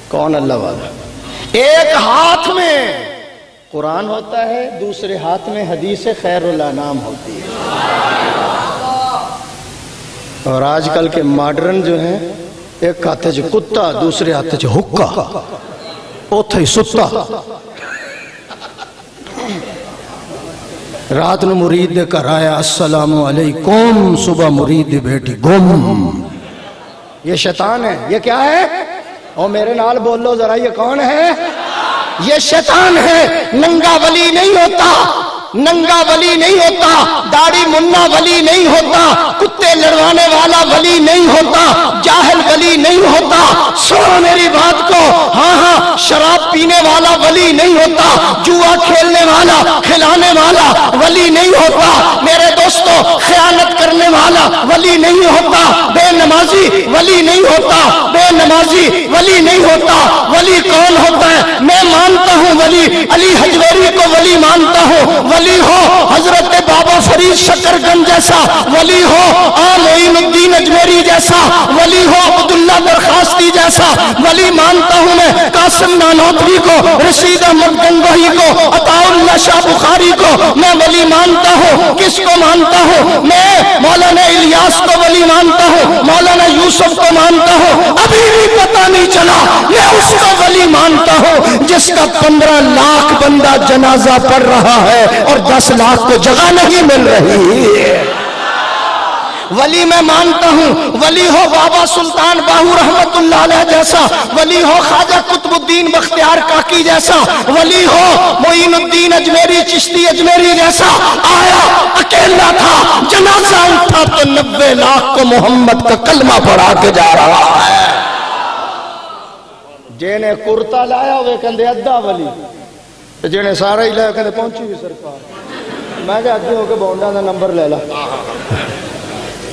کون اللہ والا؟ ایک ہاتھ میں قرآن ہوتا ہے، دوسرے ہاتھ میں حدیث خیر الانام ہوتی ہے۔ اور آج کل کے ماڈرن جو ہیں، ایک ہاتھ چ کتا، دوسرے ہاتھ چ حکا اوتھے ستا۔ رات نو مرید دے کر آیا، السلام علیکم۔ صبح مرید دی بیٹی گم۔ یہ شیطان ہے۔ یہ کیا ہے؟ اور میرے نال بولو ذرا، یہ کون ہے؟ یہ شیطان ہے، ننگا ولی نہیں ہوتا۔ ننگا ولی نہیں ہوتا داڑی منا ولی نہیں ہوتا، کتے لڑوانے والا ولی نہیں ہوتا، جاہل ولی نہیں ہوتا۔ سنو میری بات کو ہاں ہاں شراب پینے والا ولی نہیں ہوتا، جوا کھیلنے والا، کھلانے والا ولی نہیں ہوتا۔ میرے دوستو، خیانت کرنے والا ولی نہیں ہوتا، بے نمازی ولی نہیں ہوتا، بے نمازی ولی نہیں ہوتا۔ ولی کون ہوتا ہے؟ میں مانتا ہوں ولی علی حجویری کو ولی مانتا ہوں ولی ہو، حضرت بابا فرید شکر گنج جیسا، ولی ہو، آل عین الدین اجمیری جیسا، ولی ہو، عبداللہ درخواستی جیسا، ولی مانتا ہوں میں قاسم نانوتری کو، رشید احمد گنگوہی کو عطا اللہ شاہ بخاری کو، میں ولی مانتا ہوں، کس کو مانتا ہوں؟ میں مولانا الیاس کو ولی مانتا ہوں، مولانا یوسف کو مانتا ہوں، ابھی بھی پتہ نہیں چلا، میں اس کو ولی مانتا ہوں، جس کا پندرہ لاکھ بندہ جنازہ پڑھ رہا ہے اور دس لاکھ کو جگہ نہیں مل رہی۔ ولی میں مانتا ہوں، ولی ہو بابا سلطان باہو رحمت اللہ علیہ جیسا، ولی ہو خواجہ قطب الدین بختیار کاکی جیسا، ولی ہو معین الدین اجمیری چشتی اجمیری جیسا۔ آیا، اکیلا تھا، جنازہ اٹھا تو نبے لاکھ کو محمد کا کلمہ پڑھا کے جا رہا ہے۔ جینے کرتا لایا ہوئے کندے ادھا ولی۔ جینے سارا ہی لایا کندے پہنچی بھی سرکار میں کہ اگے ہو کے بونڈا دا نمبر لے لا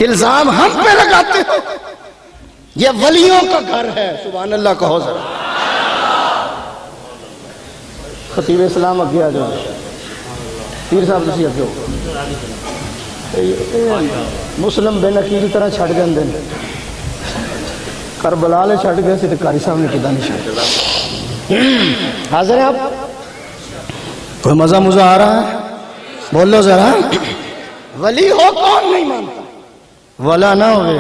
الزام ہم پہ لگاتے ہو یہ ولیوں کا گھر ہے سبحان اللہ کہو ذرا خطیب اسلام اگے آ جاؤ پیر صاحب تسی اگے ہو مسلم بے نکیل طرح چھڑ جاندے ہیں کربلا لے چھڑ گئے سی تو کاری صاحب نے کدا نہیں چھڑ حاضر ہیں آپ کوئی مزہ مزہ آ رہا ہے؟ بولو ذرا۔ ولی ہو کون نہیں مانتا؟ ولا نہ ہوئے۔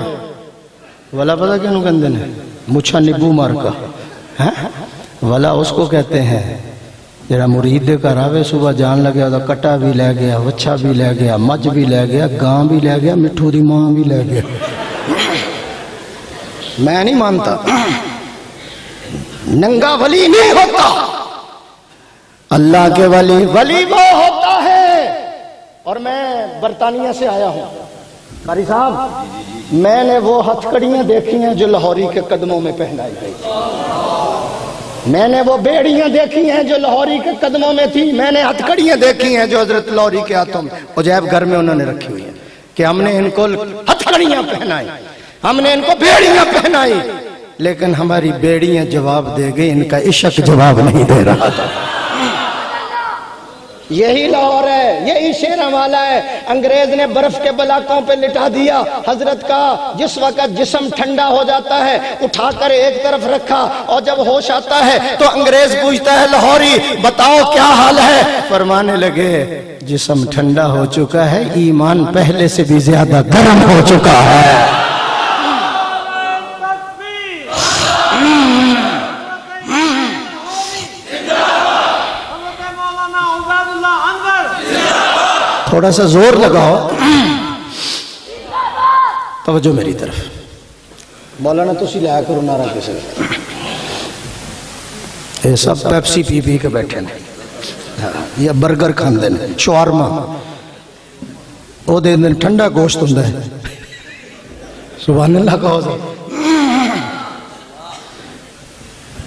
ولا پتا کیوں کہتے ہیں مچھا نبو مار کا۔ ہاں؟ ولا اس کو کہتے ہیں۔ جڑا مرید دے گھر آوے صبح جان لگیا دا کٹا بھی لے گیا وچھا بھی لے گیا مجھ بھی لے گیا گاں بھی لے گیا مٹھو دی ماں بھی لے گیا۔ میں نہیں مانتا۔ ننگا ولی نہیں ہوتا۔ اللہ کے ولی ولی وہ ہوتا ہے۔ اور میں برطانیہ سے آیا ہوں۔ قاری صاحب میں نے وہ ہتھکڑیاں دیکھی ہیں جو لاہوری کے قدموں میں پہنائی گئی۔ میں نے وہ بیڑیاں دیکھی ہیں جو لاہوری کے قدموں میں تھی میں نے ہتھکڑیاں دیکھی ہیں جو حضرت لاہوری کے ہاتھوں میں۔ عجیب گھر میں انہوں نے رکھی ہوئی ہیں کہ ہم نے ان کو ہتھکڑیاں پہنائی۔ ہم نے ان کو بیڑیاں پہنائی۔ لیکن ہماری بیڑیاں جواب دے گئی ان کا عشق جواب نہیں دے رہا تھا۔ یہی لاہور ہے، یہی شیرہ والا ہے۔ انگریز نے برف کے بلاکوں پہ لٹا دیا۔ حضرت کا جس وقت جسم ٹھنڈا ہو جاتا ہے، اٹھا کر ایک طرف رکھا اور جب ہوش آتا ہے تو انگریز پوچھتا ہے، لاہوری، بتاؤ کیا حال ہے؟ فرمانے لگے، جسم ٹھنڈا ہو چکا ہے، ایمان پہلے سے بھی زیادہ گرم ہو چکا ہے تکبیر حضرت مولانا عبید اللہ انور تھوڑا سا زور لگاؤ۔ توجہ میری طرف۔ مولانا تسی لیا کرو نعرہ کسی یہ سب پیپسی پی پی کے بیٹھے ہیں۔ یا برگر کھاندے ہیں شوارما وہ دے دن ٹھنڈا گوشت ہوں ہے۔ سبحان اللہ کہو دے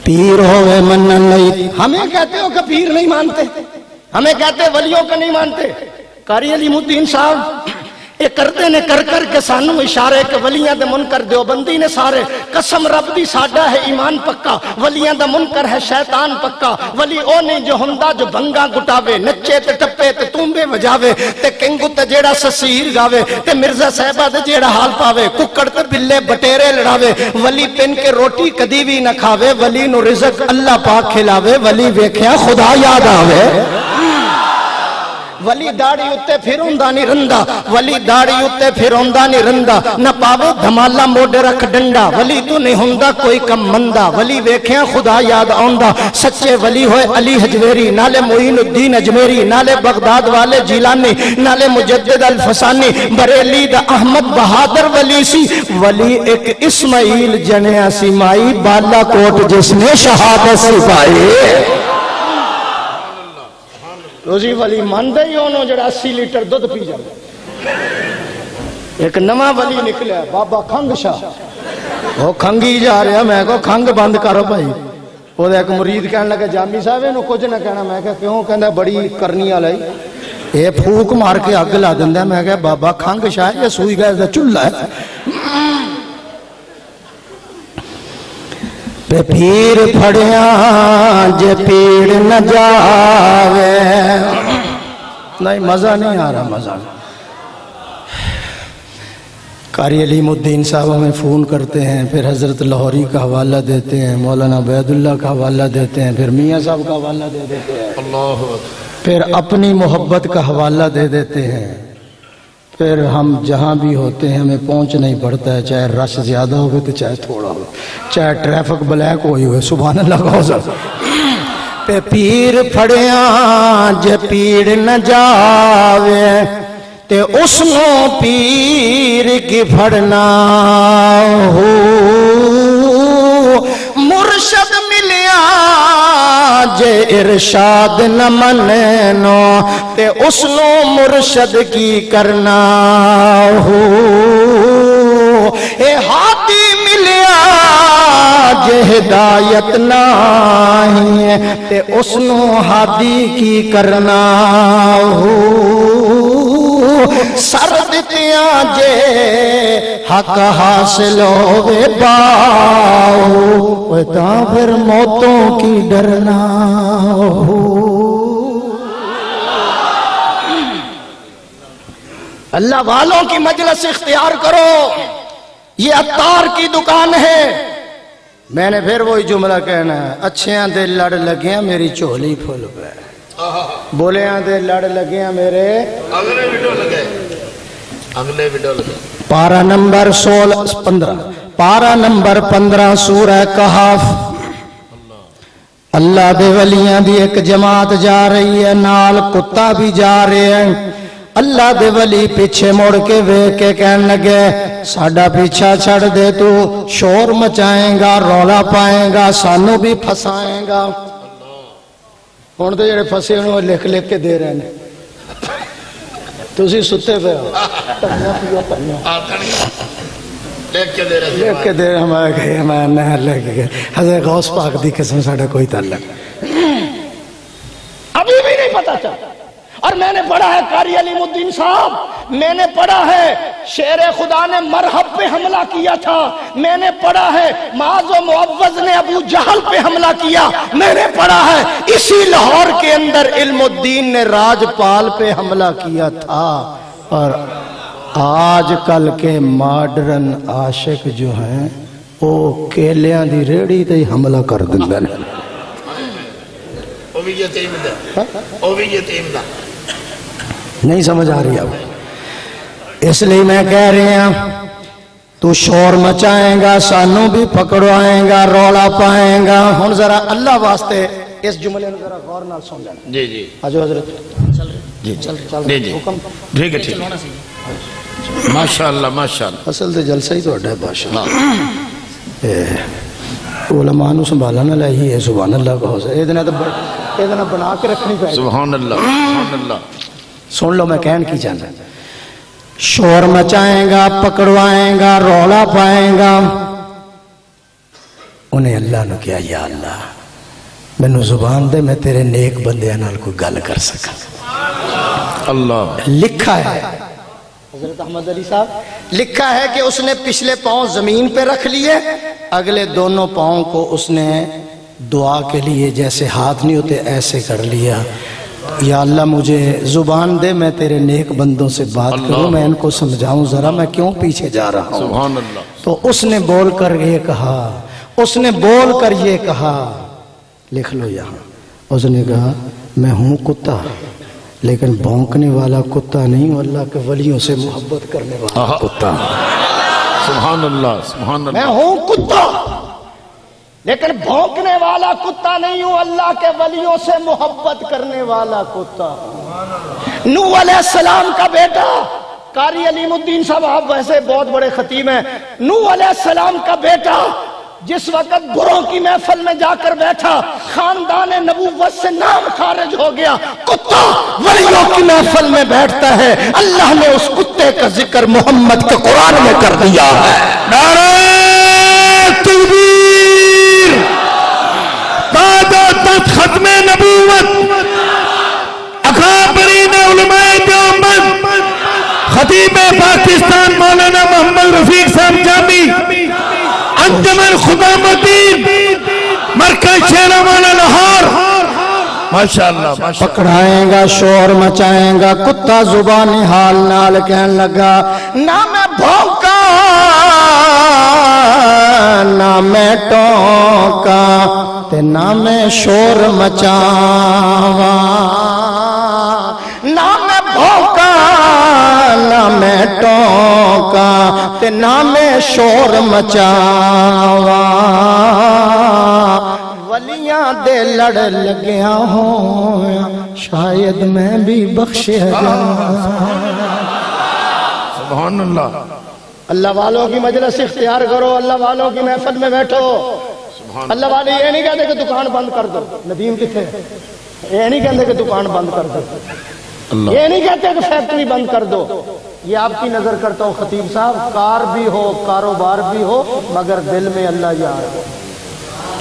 پیر ہوئے منن نہیں۔ ہمیں کہتے ہو کہ پیر نہیں مانتے۔ ہمیں کہتے ولیوں کا نہیں مانتے۔ قاری علی مدین صاحب، یہ کرتے نے کر کر کے سانو اشارے کہ ولیاں دے منکر دیوبندی نے سارے، قسم رب دی ساڈا ہے ایمان پکا، ولیاں دا منکر ہے شیطان پکا، ولی او نہیں جو ہندا جو بنگا گٹاوے، نچے تے ٹپے تے تومبے وجاوے، تے کنگو تے جیڑا سسیر گاوے، تے مرزا صاحبہ تے جیڑا حال پاوے، ککڑ تے بلے بٹیرے لڑاوے، ولی پن کے روٹی کدی بھی نہ کھاوے، ولی نو رزق اللہ پاک کھلاوے، ولی ویکھیا خدا یاد آوے۔ ولی داڑی اتے پھر ہوندا نہیں رندا، ولی داڑی اتے پھر ہوندا نہیں رندا۔ نہ پاوے دھمالا موڈے رکھ ڈنڈا، ولی تو نہیں ہوندا کوئی کم مندا۔ ولی ویکھیاں خدا یاد آوندا، سچے ولی ہوئے علی حجویری، نالے معین الدین اجمیری، نالے بغداد والے جیلانی، نالے مجدد الفسانی، بریلی دا احمد بہادر ولی سی۔ ولی ایک اسماعیل جنیا سی مائی بالا کوٹ جس نے شہادت سپائی روزی والی ماندہ ہی انہوں جڑا اسی لیٹر دودھ پی جائے ایک نواں ولی نکلیا بابا کھنگ شاہ وہ کھنگی جا رہا میں کہو کھنگ بند کرو بھائی وہ ایک مرید کہنے لگا جامی صاحب انہوں کچھ نہ کہنا میں کہا کیوں کہنا بڑی کرنی والا ہی یہ پھوک مار کے اگ لا دندا میں کہا بابا کھنگ شاہ یہ سوئی گیس دا چولہا ہے پہ پیر پھڑیاں جے پیڑ نہ جاوے نہیں مزہ نہیں آ رہا مزہ قاری علیم الدین صاحب ہمیں فون کرتے ہیں پھر حضرت لاہوری کا حوالہ دیتے ہیں مولانا عبید اللہ کا حوالہ دیتے ہیں پھر میاں صاحب کا حوالہ دے دیتے ہیں اللہ پھر اپنی محبت کا حوالہ دے دیتے ہیں پھر ہم جہاں بھی ہوتے ہیں، ہمیں پہنچ نہیں پڑتا ہے۔ چاہے رش زیادہ ہوگا تو چاہے تھوڑا ہو چاہے ٹریفک بلیک ہوئی ہوئے، سبحان اللہ کا حضر پہ پیر پھڑیاں، جے پیر نہ جاوے، تے اس نو پیر کی پھڑنا ہو۔ جے ارشاد نہ مننو تے اس نو مرشد کی کرنا ہو اے ہاتھی ملیا جے ہدایت نہ نہیں تے اس نو ہادی کی کرنا ہو سر دتیاں جے حق حاصل ہوئے باؤ تا پھر موتوں کی ڈرنا ہو۔ اللہ والوں کی مجلس اختیار کرو۔ یہ اتار کی دکان ہے۔ میں نے پھر وہی جملہ کہنا ہے، اچھیاں دے لڑ لگیاں، میری چولی پھول پہ۔ بولیاں دے لڑ لگیاں میرے۔ اگلے ویڈیو لگے۔ اگلے ویڈیو لگے۔ پارا نمبر سولہ پندرہ۔ پارا نمبر پندرہ سورہ کہاف۔ اللہ دے ولیاں دی ایک جماعت جا رہی ہے نال کتا بھی جا رہے ہیں۔ اللہ دے ولی پیچھے مڑ کے وے کے کہن لگے ساڈا پیچھا چھڑ دے تو شور مچائیں گا رولا پائیں گا سانو بھی پھسائیں گا۔ ہوں تو جڑے پھسے انہوں لکھ لکھ کے دے رہے ہیں تسی ستے پہ ہو لکھ کے دے رہے ہمارے گئے ہمارے نہر لے کے گئے حضرت غوث پاک دی قسم ساڑھا کوئی تعلق ابھی بھی نہیں پتا چلا اور میں نے پڑھا ہے قاری علیم الدین صاحب، میں نے پڑھا ہے شیر خدا نے مرحب پہ حملہ کیا تھا، میں نے پڑھا ہے معاذ و معوض نے ابو جہل پہ حملہ کیا، میں نے پڑھا ہے اسی لاہور کے اندر علم الدین نے راج پال پہ حملہ کیا تھا۔ اور آج کل کے ماڈرن عاشق جو ہیں، وہ کیلیاں دی ریڑی تے حملہ کر دیں وہ بھی یتیم دا وہ بھی یتیم دا نہیں سمجھ آ رہی اب۔ اس لیے میں کہہ رہے ہیں تو شور مچائیں گا سانو بھی پکڑوائیں گا رولا پائیں گا۔ ہن ذرا اللہ واسطے اس جملے میں ذرا غور نال سن لینا جی۔ جی آجو حضرت۔ جی چل چل جی جی۔ حکم۔ ٹھیک ہے ٹھیک ہے۔ ماشاءاللہ ماشاءاللہ۔ اصل تے جلسہ ہی تو ہے بادشاہ۔ ہاں۔ علماء نو سنبھالنا لئی ہے سبحان اللہ سے ادنا تو ادنا بنا کے رکھنی پائے سبحان اللہ سبحان اللہ۔ سن لو میں کہن کی چاہتا شور مچائیں گا پکڑوائیں گا رولا پائیں گا۔ انہیں اللہ نے کیا یا اللہ مینو زبان دے میں تیرے نیک بندے نال کوئی گل کر سکا اللہ۔ لکھا ہے۔ حضرت احمد علی صاحب لکھا ہے کہ اس نے پچھلے پاؤں زمین پہ رکھ لیے اگلے دونوں پاؤں کو اس نے دعا کے لیے جیسے ہاتھ نہیں ہوتے ایسے کر لیا۔ یا اللہ مجھے زبان دے میں تیرے نیک بندوں سے بات کروں میں ان کو سمجھاؤں ذرا میں کیوں پیچھے جا رہا ہوں؟ سبحان اللہ۔ تو اس نے بول کر یہ کہا اس نے بول کر یہ کہا لکھ لو یہاں۔ اس نے کہا میں ہوں کتا لیکن بھونکنے والا کتا نہیں ہوں اللہ کے ولیوں سے محبت کرنے والا۔ کتا۔ سبحان اللہ سبحان میں اللہ ہوں کتا۔ لیکن بھونکنے والا کتا نہیں ہوں، اللہ کے ولیوں سے محبت کرنے والا کتا۔ نو علیہ السلام کا بیٹا، قاری علیم الدین صاحب، آپ ویسے بہت بڑے خطیب ہیں۔ نو علیہ السلام کا بیٹا، جس وقت بروں کی محفل میں جا کر بیٹھا، خاندان نبوت سے نام خارج ہو گیا۔ کتا ولیوں کی محفل میں بیٹھتا ہے۔ اللہ نے اس کتے کا ذکر محمد کے قرآن میں کر دیا ہے تکبیر بعد تت ختم نبوت، اکابرین علماء دیوبند خطیب پاکستان مولانا محمد رفیق صاحب جامی، انجمن خدا مدین، مرکز شیرہ مولانا لاہور۔ ماشاءاللہ پکڑائیں گا، شور مچائیں گا، کتا زبان حال نال کہن لگا، نہ میں بھونکا، نہ میں ٹوکا تے نہ میں شور مچاوا نہ میں بھونکا نہ میں ٹوکا تے نہ میں شور مچاوا۔ ولیاں دے لڑ لگیا ہوں شاید میں بھی بخشے سبحان اللہ۔ اللہ والوں کی مجلس اختیار کرو اللہ والوں کی محفل میں بیٹھو۔ اللہ والے یہ نہیں کہتے کہ دکان بند کر دو۔ ندیم کتنے یہ نہیں کہتے کہ دکان بند کر دو۔ اللہ۔ یہ نہیں کہتے کہ فیکٹری بند کر دو۔ یہ آپ کی نظر کرتا ہوں خطیب صاحب۔ کار بھی ہو کاروبار بھی ہو مگر دل میں اللہ یار۔ ہو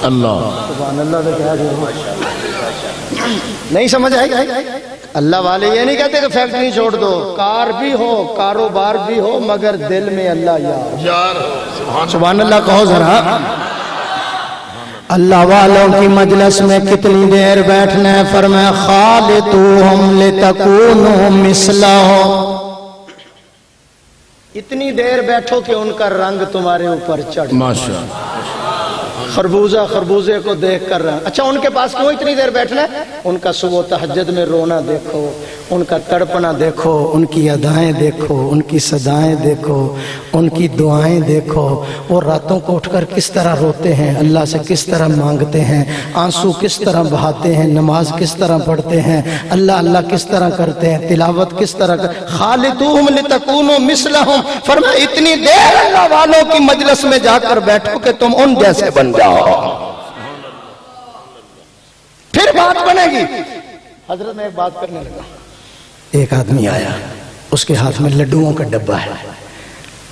اللہ۔ سبحان اللہ دو نہیں سمجھ آئی؟ اللہ والے یہ نہیں کہتے کہ فیکٹری چھوڑ دو۔ کار بھی ہو کاروبار بھی ہو مگر دل میں اللہ یار۔ سبحان اللہ کہو ذرا۔ اللہ والوں کی مجلس میں کتنی دیر بیٹھنا ہے فرمایا خالتوہم لتکونو مثلہو اتنی دیر بیٹھو کہ ان کا رنگ تمہارے اوپر چڑھ ماشاءاللہ۔ خربوزہ خربوزے کو دیکھ کر رہا اچھا ان کے پاس کیوں اتنی دیر بیٹھنا ہے؟ ان کا صبح و تہجد میں رونا دیکھو، ان کا تڑپنا دیکھو، ان کی ادائیں دیکھو، ان کی صدائیں دیکھو، ان کی دعائیں دیکھو۔ وہ راتوں کو اٹھ کر کس طرح روتے ہیں؟ اللہ سے کس طرح مانگتے ہیں؟ آنسو کس طرح بہاتے ہیں؟ نماز کس طرح پڑھتے ہیں؟ اللہ اللہ کس طرح کرتے ہیں؟ تلاوت کس طرح کر؟ خالدوہم لتکونو مثلہم۔ فرمایا، اتنی دیر اللہ والوں کی مجلس میں جا کر بیٹھو کہ تم ان جیسے بن جاؤ پھر بات بنے گی۔ حضرت میں ایک بات کرنے لگا۔ ایک آدمی آیا۔ اس کے ہاتھ میں لڈوؤں کا ڈبہ ہے۔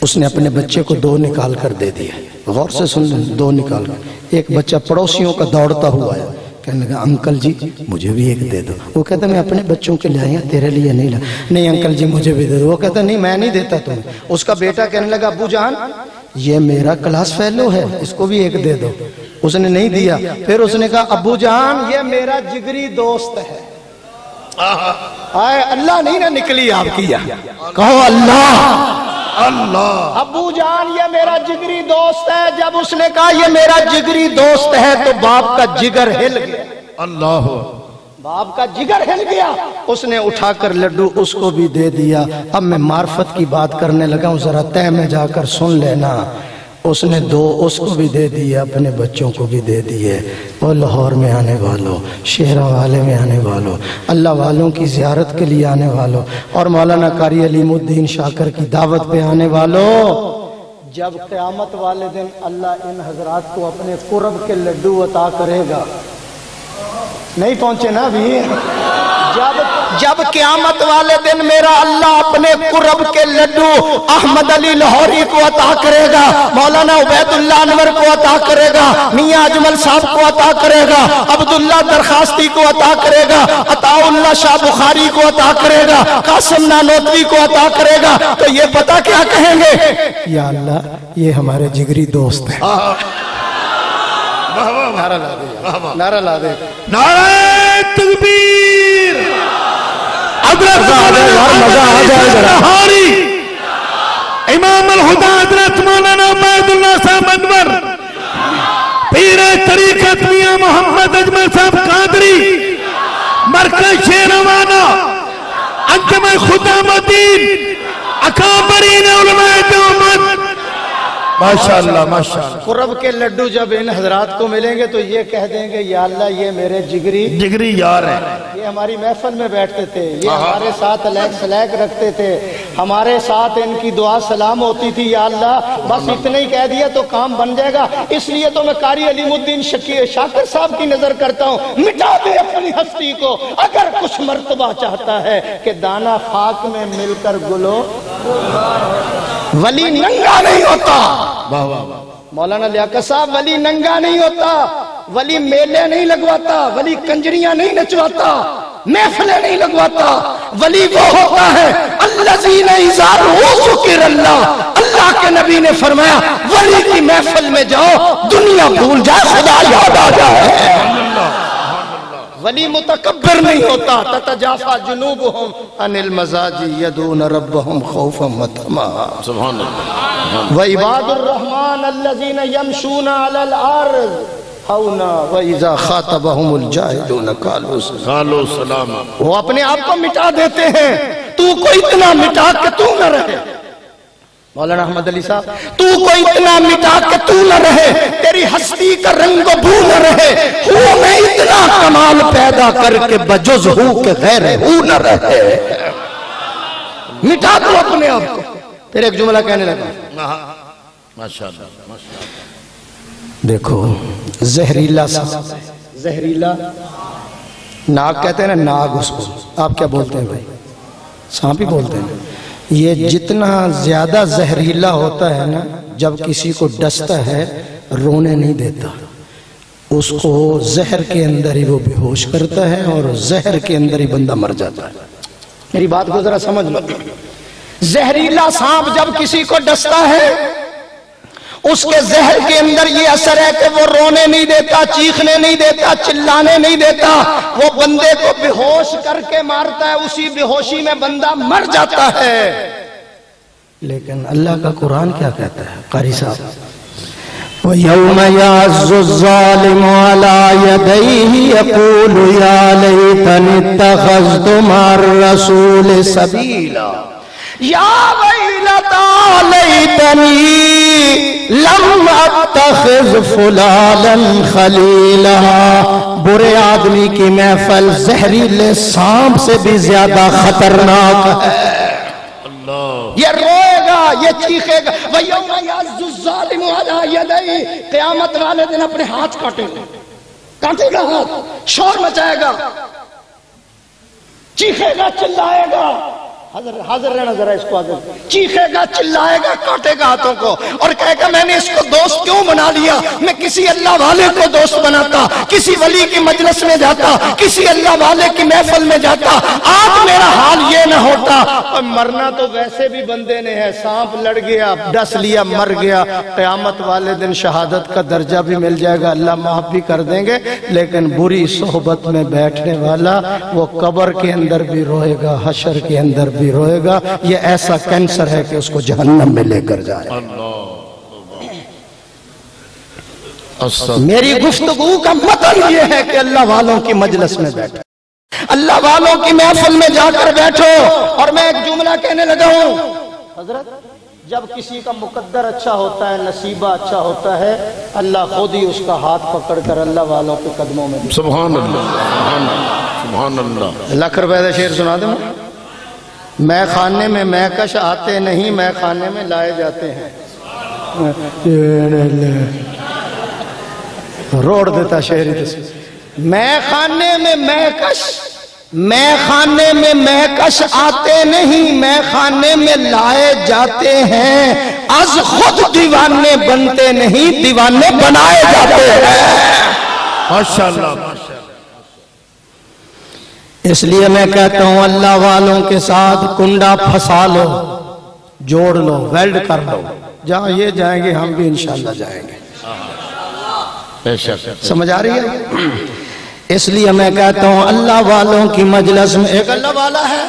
اس نے اپنے بچے کو دو نکال کر دے دیا۔ غور سے سن لیں، دو نکال کر۔ ایک بچہ پڑوسیوں کا دوڑتا ہوا ہے۔ کہنے لگا، انکل جی مجھے بھی ایک دے دو۔ وہ کہتا، میں اپنے بچوں کے لے آیا، تیرے لیے نہیں لا۔ نہیں، انکل جی مجھے بھی دے دو۔ وہ کہتا، نہیں، میں نہیں دیتا تمہیں۔ اس کا بیٹا کہنے لگا، ابو جان یہ میرا کلاس فیلو ہے اس کو بھی ایک دے دو۔ اس نے نہیں دیا پھر اس نے کہا ابو جان یہ میرا جگری دوست ہے۔ آئے اللہ نہیں نہ نکلی آپ کی۔ کہو اللہ۔ اللہ۔ ابو جان یہ میرا جگری دوست ہے۔ جب اس نے کہا یہ میرا جگری دوست ہے تو باپ کا جگر ہل گیا۔ اللہ۔ باپ کا جگر ہل گیا۔ اس نے اٹھا کر لڈو اس کو بھی دے دیا۔ اب میں معرفت کی بات کرنے لگا ہوں، ذرا تہ میں جا کر سن لینا۔ اس نے دو اس کو بھی دے دیے، اپنے بچوں کو بھی دے دیے۔ وہ لاہور میں آنے والوں شہرہ والے میں آنے والوں، اللہ والوں کی زیارت کے لیے آنے والوں اور مولانا قاری علیم الدین شاکر کی دعوت پہ آنے والوں۔ جب قیامت والے دن اللہ ان حضرات کو اپنے قرب کے لڈو عطا کرے گا۔ نہیں پہنچے نا ابھی۔ جب جب قیامت والے دن میرا اللہ اپنے قرب کے لڈو احمد علی لاہوری کو عطا کرے گا مولانا عبید اللہ انور کو عطا کرے گا میاں اجمل صاحب کو عطا کرے گا عبداللہ درخواستی کو عطا کرے گا عطا اللہ شاہ بخاری کو عطا کرے گا قاسم نانوتوی کو عطا کرے گا۔ تو یہ پتا کیا کہیں گے؟ یا اللہ یہ ہمارے جگری دوست ہیں۔ نعرہ لا دے نعرہ لا دے۔ نعرہ تکبیر حضرت مزہ آ جائے ذرا۔ امام الہدا حضرت مولانا عبید اللہ صاحب انور۔ پیر طریقت میاں محمد اجمل صاحب قادری۔ مرکز شیروانا انجمن خدا مدین۔ اکابرین علماء دیوبند ماشاءاللہ ماشاءاللہ۔ قرب کے لڈو جب ان حضرات کو ملیں گے تو یہ کہہ دیں گے یا اللہ یہ میرے جگری جگری یار ہے یہ ہماری محفل میں بیٹھتے تھے یہ ہمارے ساتھ الیک سلیک رکھتے تھے ہمارے ساتھ ان کی دعا سلام ہوتی تھی یا اللہ بس اتنے ہی کہہ دیا تو کام بن جائے گا۔ اس لیے تو میں قاری علیم الدین شکی شاکر صاحب کی نظر کرتا ہوں۔ مٹا دے اپنی ہستی کو اگر کچھ مرتبہ چاہتا ہے کہ دانا خاک میں مل کر گلو۔ ولی ننگا نہیں ہوتا۔ واہ واہ مولانا لیاقت صاحب، ولی ننگا نہیں ہوتا، ولی میلے نہیں لگواتا، ولی کنجریاں نہیں نچواتا، محفلیں نہیں لگواتا، ولی وہ ہوتا ہے، الذین اذا ذکر اللہ اللہ کے نبی نے فرمایا، ولی کی محفل میں جاؤ، دنیا بھول جائے، خدا یاد آ جائے۔ ولی متکبر نہیں ہوتا تتجافا جنوبہم عن المزاجی یدون ربہم خوفا وطمعا سبحان اللہ وعباد الرحمن الذين يمشون على الارض ہونا وَإِذَا خَاطَبَهُمُ الْجَاهِلُونَ قَالُوا سَلَامًا۔ وہ اپنے آپ کو مٹا دیتے ہیں تو کو اتنا مٹا کہ تو نہ رہے۔ مولانا احمد علی صاحب تو کو اتنا مٹا کہ تو نہ رہے تیری ہستی کا رنگ و بو نہ رہے ہو میں اتنا کمال پیدا کر کے بجز ہو کہ غیر ہو نہ رہے۔ مٹا دو اپنے آپ کو۔ پھر ایک جملہ کہنے لگا۔ ماشاءاللہ ماشاءاللہ۔ دیکھو زہریلا سا۔ زہریلا۔ ناگ کہتے ہیں نا ناگ اس کو۔ آپ کیا بولتے ہیں بھائی؟ سانپ ہی بولتے ہیں۔ یہ جتنا زیادہ زہریلا ہوتا ہے نا، جب کسی کو ڈستا ہے، رونے نہیں دیتا۔ اس کو زہر کے اندر ہی وہ بے ہوش کرتا ہے اور زہر کے اندر ہی بندہ مر جاتا ہے۔ میری بات کو ذرا سمجھ لو۔ زہریلا سانپ جب کسی کو ڈستا ہے اس کے زہر کے اندر یہ اثر ہے کہ وہ رونے نہیں دیتا، چیخنے نہیں دیتا، چلانے نہیں دیتا۔ وہ بندے کو بے ہوش کر کے مارتا ہے، اسی بے ہوشی میں بندہ مر جاتا ہے۔ لیکن اللہ کا قرآن کیا کہتا ہے؟ قاری صاحب، ويوم يعز الظالم على يديه يقول يا ليتني اتخذت مع الرسول سبيلا۔ يا ويلتى ليتني لم اتخذ فلانا خليلا برے آدمی کی محفل زہریلے سانپ سے بھی زیادہ خطرناک ہے۔ یہ روئے گا یہ چیخے گا۔ وَيَوْمَ يَعْزُ الظَّالِمُ عَلَى يَدَيْهِ۔ قیامت والے دن اپنے ہاتھ کاٹے گا کاٹے گا ہاتھ شور مچائے گا۔ چیخے گا چلائے گا۔ حاضر حاضر رہنا ذرا اس کو حاضر چیخے گا، چلائے گا، کاٹے گا ہاتھوں کو اور کہے گا، میں نے اس کو دوست کیوں بنا لیا؟ میں کسی اللہ والے کو دوست بناتا، کسی ولی کی مجلس میں جاتا، کسی اللہ والے کی محفل میں جاتا۔ آج میرا حال یہ نہ ہوتا۔ اور مرنا تو ویسے بھی بندے نے ہے، سانپ لڑ گیا، ڈس لیا، مر گیا۔ قیامت والے دن شہادت کا درجہ بھی مل جائے گا۔ اللہ معاف بھی کر دیں گے، لیکن بری صحبت میں بیٹھنے والا وہ قبر کے اندر بھی روئے گا، حشر کے اندر بھی۔ روئے گا یہ ایسا کینسر ہے کہ اس کو جہنم میں لے کر جائے۔ میری گفتگو کا مطلب یہ ہے کہ اللہ والوں کی مجلس میں بیٹھو۔ اللہ والوں کی محفل میں جا کر بیٹھو اور میں ایک جملہ کہنے لگا ہوں۔ حضرت جب کسی کا مقدر اچھا ہوتا ہے نصیبہ اچھا ہوتا ہے اللہ خود ہی اس کا ہاتھ پکڑ کر اللہ والوں کے قدموں میں سبحان اللہ سبحان اللہ سبحان اللہ۔ لکھ روپے کا شعر سنا دوں۔ میں خانے میں میں کش آتے نہیں، میں خانے میں لائے جاتے ہیں۔ روڑ دیتا شہری میں خانے میں میں کش میں خانے میں میں کش آتے نہیں، میں خانے میں لائے جاتے ہیں۔ از خود دیوانے بنتے نہیں، دیوانے بنائے جاتے ہیں۔ ماشاءاللہ۔ اس لیے میں کہتا ہوں اللہ والوں کے ساتھ کنڈا پھنسا لو جوڑ لو ویلڈ کر لو۔ جہاں یہ جائیں گے ہم بھی انشاءاللہ جائیں گے۔ سمجھ آ رہی ہے؟ اس لیے میں کہتا ہوں اللہ والوں کی مجلس میں ایک اللہ والا ہے۔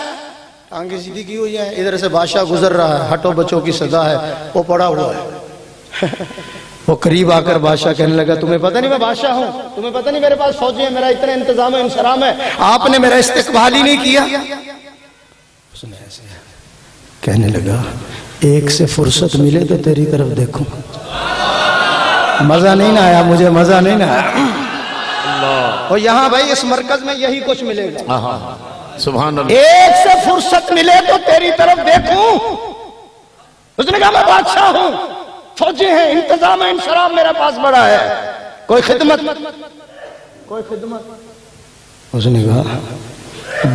آنگیں سیدھی کی ہوئی ہے ادھر سے بادشاہ گزر رہا ہے ہٹو بچوں کی صدا ہے وہ پڑا ہوا ہے۔ وہ قریب آ کر بادشاہ کہنے لگا تمہیں پتہ نہیں میں بادشاہ ہوں تمہیں پتہ نہیں میرے پاس فوجی ہے میرا اتنا انتظام ہے انسرام ہے آپ نے میرا استقبال ہی نہیں کیا؟ اس نے ایسے کہنے لگا ایک سے فرصت ملے تو تیری طرف دیکھوں۔ مزہ نہیں نہ آیا مجھے مزہ نہیں نہ آیا۔ اور یہاں بھائی اس مرکز میں یہی کچھ ملے گا۔ ہاں ہاں ہاں۔ سبحان اللہ۔ ایک سے فرصت ملے تو تیری طرف دیکھوں۔ اس نے کہا میں بادشاہ ہوں۔ فوجی ہیں انتظام ہے انشرام میرے پاس بڑا ہے۔ کوئی خدمت؟ کوئی خدمت؟ اس نے کہا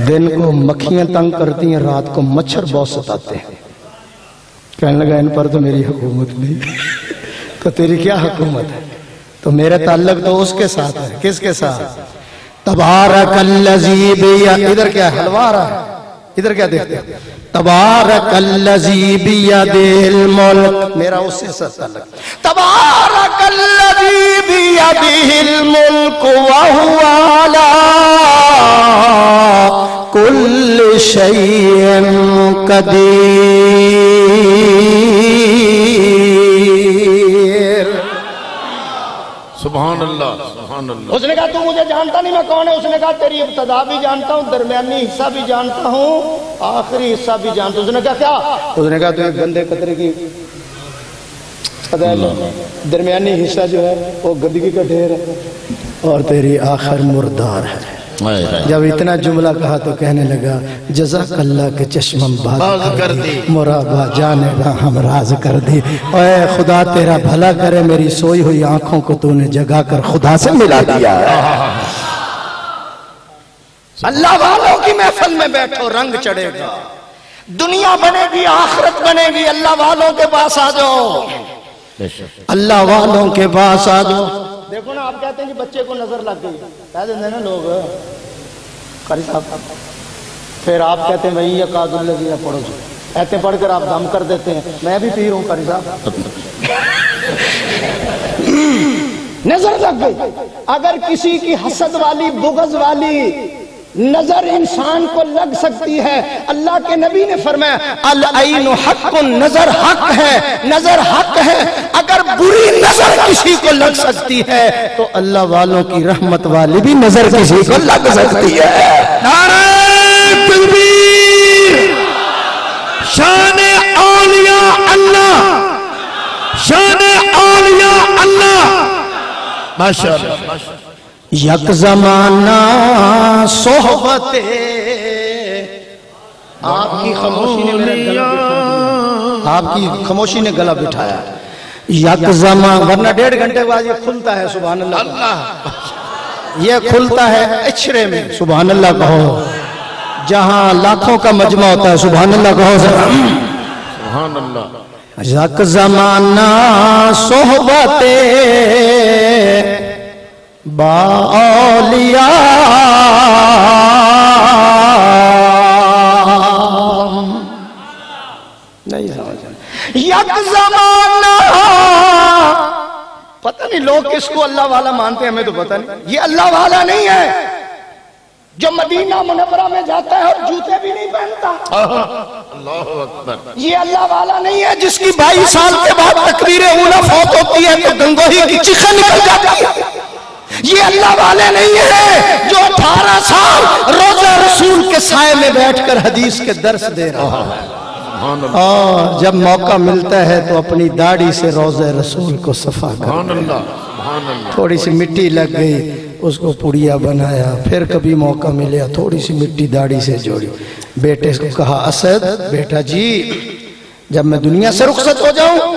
دن کو مکھیاں تنگ کرتی ہیں رات کو مچھر بہت ستاتے ہیں۔ کہنے لگا ان پر تو میری حکومت نہیں۔ تو تیری کیا حکومت ہے؟ تو میرے تعلق تو اس کے ساتھ ہے۔ کس کے ساتھ؟ تبارک اللذی بیا ادھر کیا حلوہ رہا ہے۔ ادھر کیا دیکھتے ہیں؟ تبارک اللذی بیدہ الملک. میرا اس سے ساتھ تعلق تبارک اللذی بیدہ الملک وہو علا کل شیئن قدیر. سبحان اللہ۔ سبحان اللہ۔ اس نے کہا تو مجھے جانتا نہیں میں کون ہے؟ اس نے کہا تیری ابتدا بھی جانتا ہوں درمیانی حصہ بھی جانتا ہوں آخری حصہ بھی جانتا ہوں. اس نے کہا کیا؟ اس نے کہا تو ایک گندے قطرے کی درمیانی حصہ جو ہے وہ گندگی کا ڈھیر ہے اور تیری آخر مردار ہے۔ جب اتنا جملہ کہا تو کہنے لگا جزاک اللہ کے چشمم باز کر دی۔ مرابا جانے گا ہم راز کر دی۔ اے خدا تیرا بھلا کرے میری سوئی ہوئی آنکھوں کو تو نے جگا کر خدا سے ملا دیا۔ اللہ والوں کی محفل میں بیٹھو رنگ چڑھے گا۔ دنیا بنے گی آخرت بنے گی اللہ والوں کے پاس آ جاؤ۔ اللہ والوں کے پاس آ جاؤ۔ دیکھو نا، آپ کہتے ہیں کہ بچے کو نظر لگ گئی۔ کہہ دیں نا لوگ، قاری صاحب، پھر آپ کہتے ہیں بھائی یہ کاغذ لگی ہے، پڑھو جی۔ ایتے پڑھ کر آپ دم کر دیتے ہیں۔ میں بھی پیر ہوں، قاری صاحب۔ نظر لگ گئی۔ اگر کسی کی حسد والی، بغض والی نظر انسان کو لگ سکتی ہے۔ اللہ کے نبی نے فرمایا، العین حق، نظر حق ہے، نظر حق ہے۔ اگر بری نظر کسی کو لگ سکتی ہے، تو اللہ والوں کی رحمت والی بھی نظر کسی کو لگ سکتی ہے۔ نعرہ تکبیر شان اولیاء اللہ۔ شان اولیاء اللہ۔ ماشاءاللہ۔ یک زمانہ صحبت آپ کی خاموشی نے آپ کی خاموشی نے گلا بٹھایا۔ یک زمان ورنہ ڈیڑھ گھنٹے بعد یہ کھلتا ہے سبحان اللہ۔ یہ کھلتا ہے اچھرے میں سبحان اللہ کہو۔ جہاں لاکھوں کا مجمع ہوتا ہے سبحان اللہ کہو۔ سبحان اللہ۔ یک زمانہ صحبت با اولیاء نہیں سمجھ یک زمانہ پتہ نہیں لوگ کس کو اللہ والا مانتے ہیں ہمیں تو پتہ نہیں۔ یہ اللہ والا نہیں ہے۔ جو مدینہ منورہ میں جاتا ہے اور جوتے بھی نہیں پہنتا۔ اللہ اکبر۔ یہ اللہ والا نہیں ہے جس کی بائیس سال کے بعد تقریر اولا فوت ہوتی ہے تو گنگوہی کی چیخیں نکل جاتی ہے یہ اللہ والے نہیں ہے جو اٹھارہ سال روزہ رسول کے سائے میں بیٹھ کر حدیث کے درس دے رہا ہے۔ اور جب موقع ملتا ہے تو اپنی داڑھی سے روزہ رسول کو صفا کر تھوڑی سی مٹی لگ گئی اس کو پڑیا بنایا پھر کبھی موقع ملیا تھوڑی سی مٹی داڑھی سے جوڑی۔ بیٹے کو کہا اسد بیٹا جی جب میں دنیا سے رخصت ہو جاؤں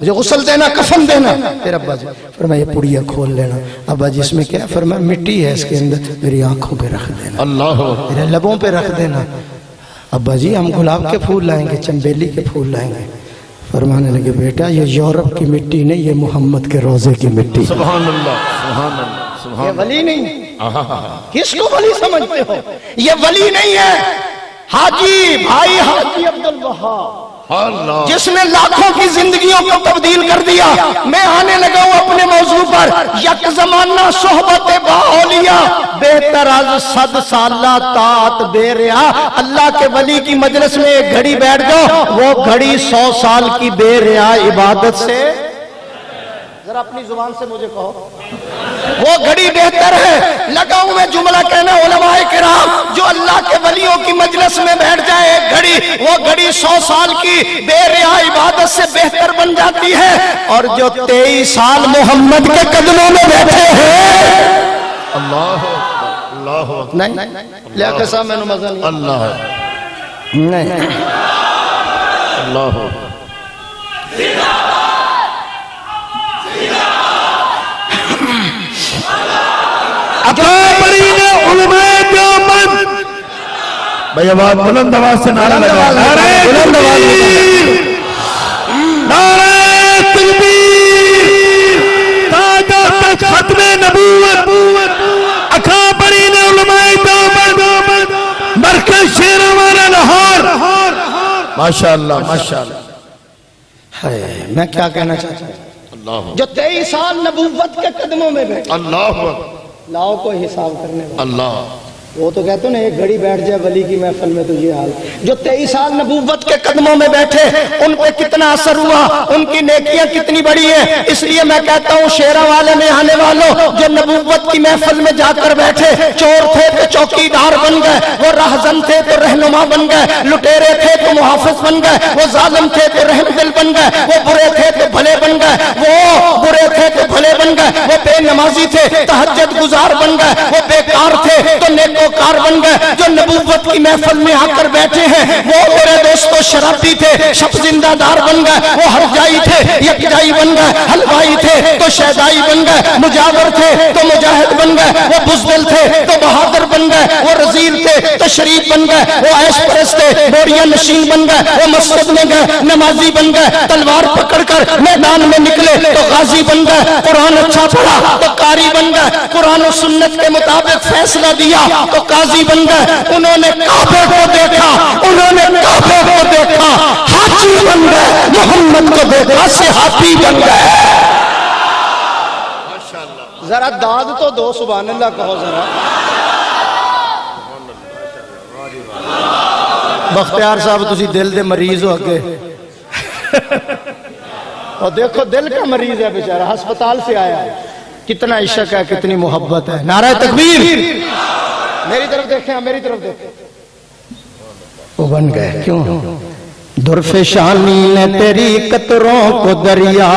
مجھے غسل دینا کفن دینا۔ پھر ابا جی فرمایا یہ پڑیا کھول لینا۔ ابا جی اس میں کیا فرمایا مٹی ہے اس کے اندر میری آنکھوں پہ رکھ دینا۔ اللہ۔ میرے لبوں پہ رکھ دینا۔ ابا جی ہم گلاب کے پھول لائیں گے چنبیلی کے پھول لائیں گے۔ فرمانے لگے بیٹا یہ یورپ کی مٹی نہیں یہ محمد کے روزے کی مٹی۔ سبحان اللہ سبحان اللہ یہ ولی نہیں۔ کس کو ولی سمجھتے ہو؟ یہ ولی نہیں ہے۔ حاجی بھائی حاجی عبد الوہاب اللہ جس نے لاکھوں کی زندگیوں کو تبدیل کر دیا، میں آنے لگا ہوں اپنے موضوع پر۔ یک زمانہ صحبت باولیا بہتر از صد سالہ تات بے ریا اللہ کے ولی کی مجلس میں ایک گھڑی بیٹھ جاؤ، وہ گھڑی سو سال کی بے ریا عبادت سے۔ ذرا اپنی زبان سے مجھے کہو۔ وہ گھڑی بہتر ہے۔ لگا ہوں میں جملہ کہنا علماء کرام جو اللہ کے ولیوں کی مجلس میں بیٹھ جائے۔ ایک گھڑی وہ گھڑی سو سال کی بے ریا عبادت سے بہتر بن جاتی ہے۔ اور جو تیئیس سال محمد کے قدموں میں بیٹھے ہیں۔ اللہ اکبر اللہ اکبر نہیں لیا کے صاحب میں نے مزہ نہیں اللہ نہیں۔ اللہ اکبر اکابرین علماء دیوبند بھئی آواز بلند آواز سے نعرہ لگا نعرہ تکبیر نعرہ تکبیر تاجہ تک ختم نبوت۔ اکابرین علماء دیوبند مرکز لاہور۔ ماشاءاللہ ماشاءاللہ۔ میں کیا کہنا چاہتا ہوں؟ اللہ۔ جو تیئیس سال نبوت کے قدموں میں بیٹھے۔ اللہ۔ لاؤ کو حساب کرنے والا اللہ وہ تو کہتے ہیں نا، ایک گھڑی بیٹھ جائے ولی کی محفل میں تو یہ حال۔ جو تیئیس سال نبوت کے قدموں میں بیٹھے، ان پہ کتنا اثر ہوا، ان کی نیکیاں کتنی بڑی ہیں۔ اس لیے میں کہتا ہوں، شیرہ والے میں آنے والوں، جو نبوت کی محفل میں جا کر بیٹھے، چور تھے تو چوکی دار بن گئے، وہ راہزن تھے تو رہنما بن گئے، لٹیرے تھے تو محافظ بن گئے، وہ ظالم تھے تو رحم دل بن گئے، وہ برے تھے تو بھلے بن گئے، وہ برے تھے تو بھلے بن گئے، وہ بے نمازی تھے، تہجد گزار بن گئے، وہ بیکار تھے تو نیکو کار بن گئے جو نبوت کی محفل میں آ کر بیٹھے ہیں۔ وہ میرے دوستو شرابی تھے، شب زندہ دار بن گئے۔ وہ ہر جائی تھے یک جائی بن گئے، حلوائی تھے تو شہدائی بن گئے، مجاور تھے تو مجاہد بن گئے۔ وہ بزدل تھے تو بہادر بن گئے۔ وہ رزیل تھے تو شریف بن گئے۔ وہ عیش پرست تھے، بوریا نشین بن گئے۔ وہ مسجد میں گئے، نمازی بن گئے۔ تلوار پکڑ کر میدان میں نکلے تو غازی بن گئے۔ قرآن اچھا پڑھا تو قاری بن گئے۔ قرآن و سنت کے مطابق فیصلہ دیا تو قاضی بن گئے انہوں نے کعبے کو دیکھا، انہوں نے کعبے کو دیکھا، حاجی بن گئے محمد کو دیکھا، صحابی بن گئے ذرا داد تو دو، سبحان اللہ، کہو ذرا۔ بختیار صاحب، تسی دل دے مریض ہو اگے۔ اور دیکھو، دل کا مریض ہے بیچارہ، ہسپتال سے آیا ہے۔ کتنا عشق ہے، کتنی محبت ہے۔ نعرہ تکبیر۔ میری طرف دیکھیں میری طرف دیکھیں۔ وہ بن گئے۔ کیوں؟ درف شانی نے تیری قطروں کو دریا۔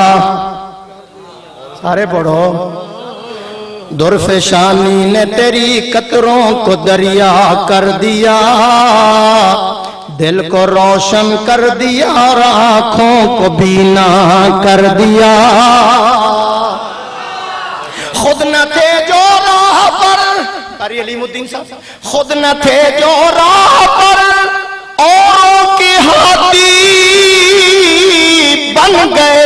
سارے پڑھو۔ درف شانی نے تیری قطروں کو دریا کر دیا۔ دل کو روشن کر دیا، اور آنکھوں کو بینا کر دیا۔ خود نہ تھے جو راہ قاری علیم الدین صاحب، خود نہ تھے جو راہ پر اوروں کی ہاتھی بن گئے۔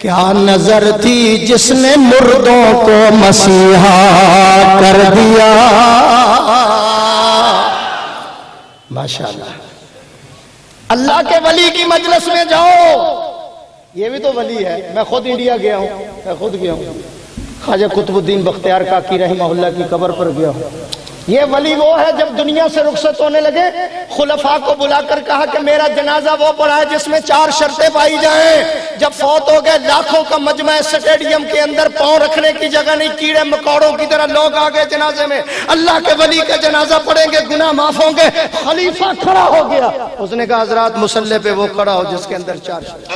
کیا نظر تھی جس نے مردوں کو مسیحا کر دیا؟ ماشاءاللہ۔ اللہ کے ولی کی مجلس میں جاؤ۔ یہ بھی تو ولی ہے۔ میں خود انڈیا گیا ہوں، میں خود گیا ہوں۔ خواجہ قطب الدین بختیار کاکی رحمہ اللہ کی قبر پر گیا۔ ہوں یہ ولی وہ ہے جب دنیا سے رخصت ہونے لگے، خلفاء کو بلا کر کہا کہ میرا جنازہ وہ پڑا ہے جس میں چار شرطیں پائی جائیں۔ جب فوت ہو گئے، لاکھوں کا مجمع سٹیڈیم کے اندر پاؤں رکھنے کی جگہ نہیں، کیڑے مکوڑوں کی طرح لوگ آگے جنازے میں۔ اللہ کے ولی کا جنازہ پڑھیں گے، گناہ معاف ہوں گے، خلیفہ کھڑا ہو گیا۔ اس نے کہا، حضرات مسلح پہ وہ کھڑا ہو جس کے اندر چار شرط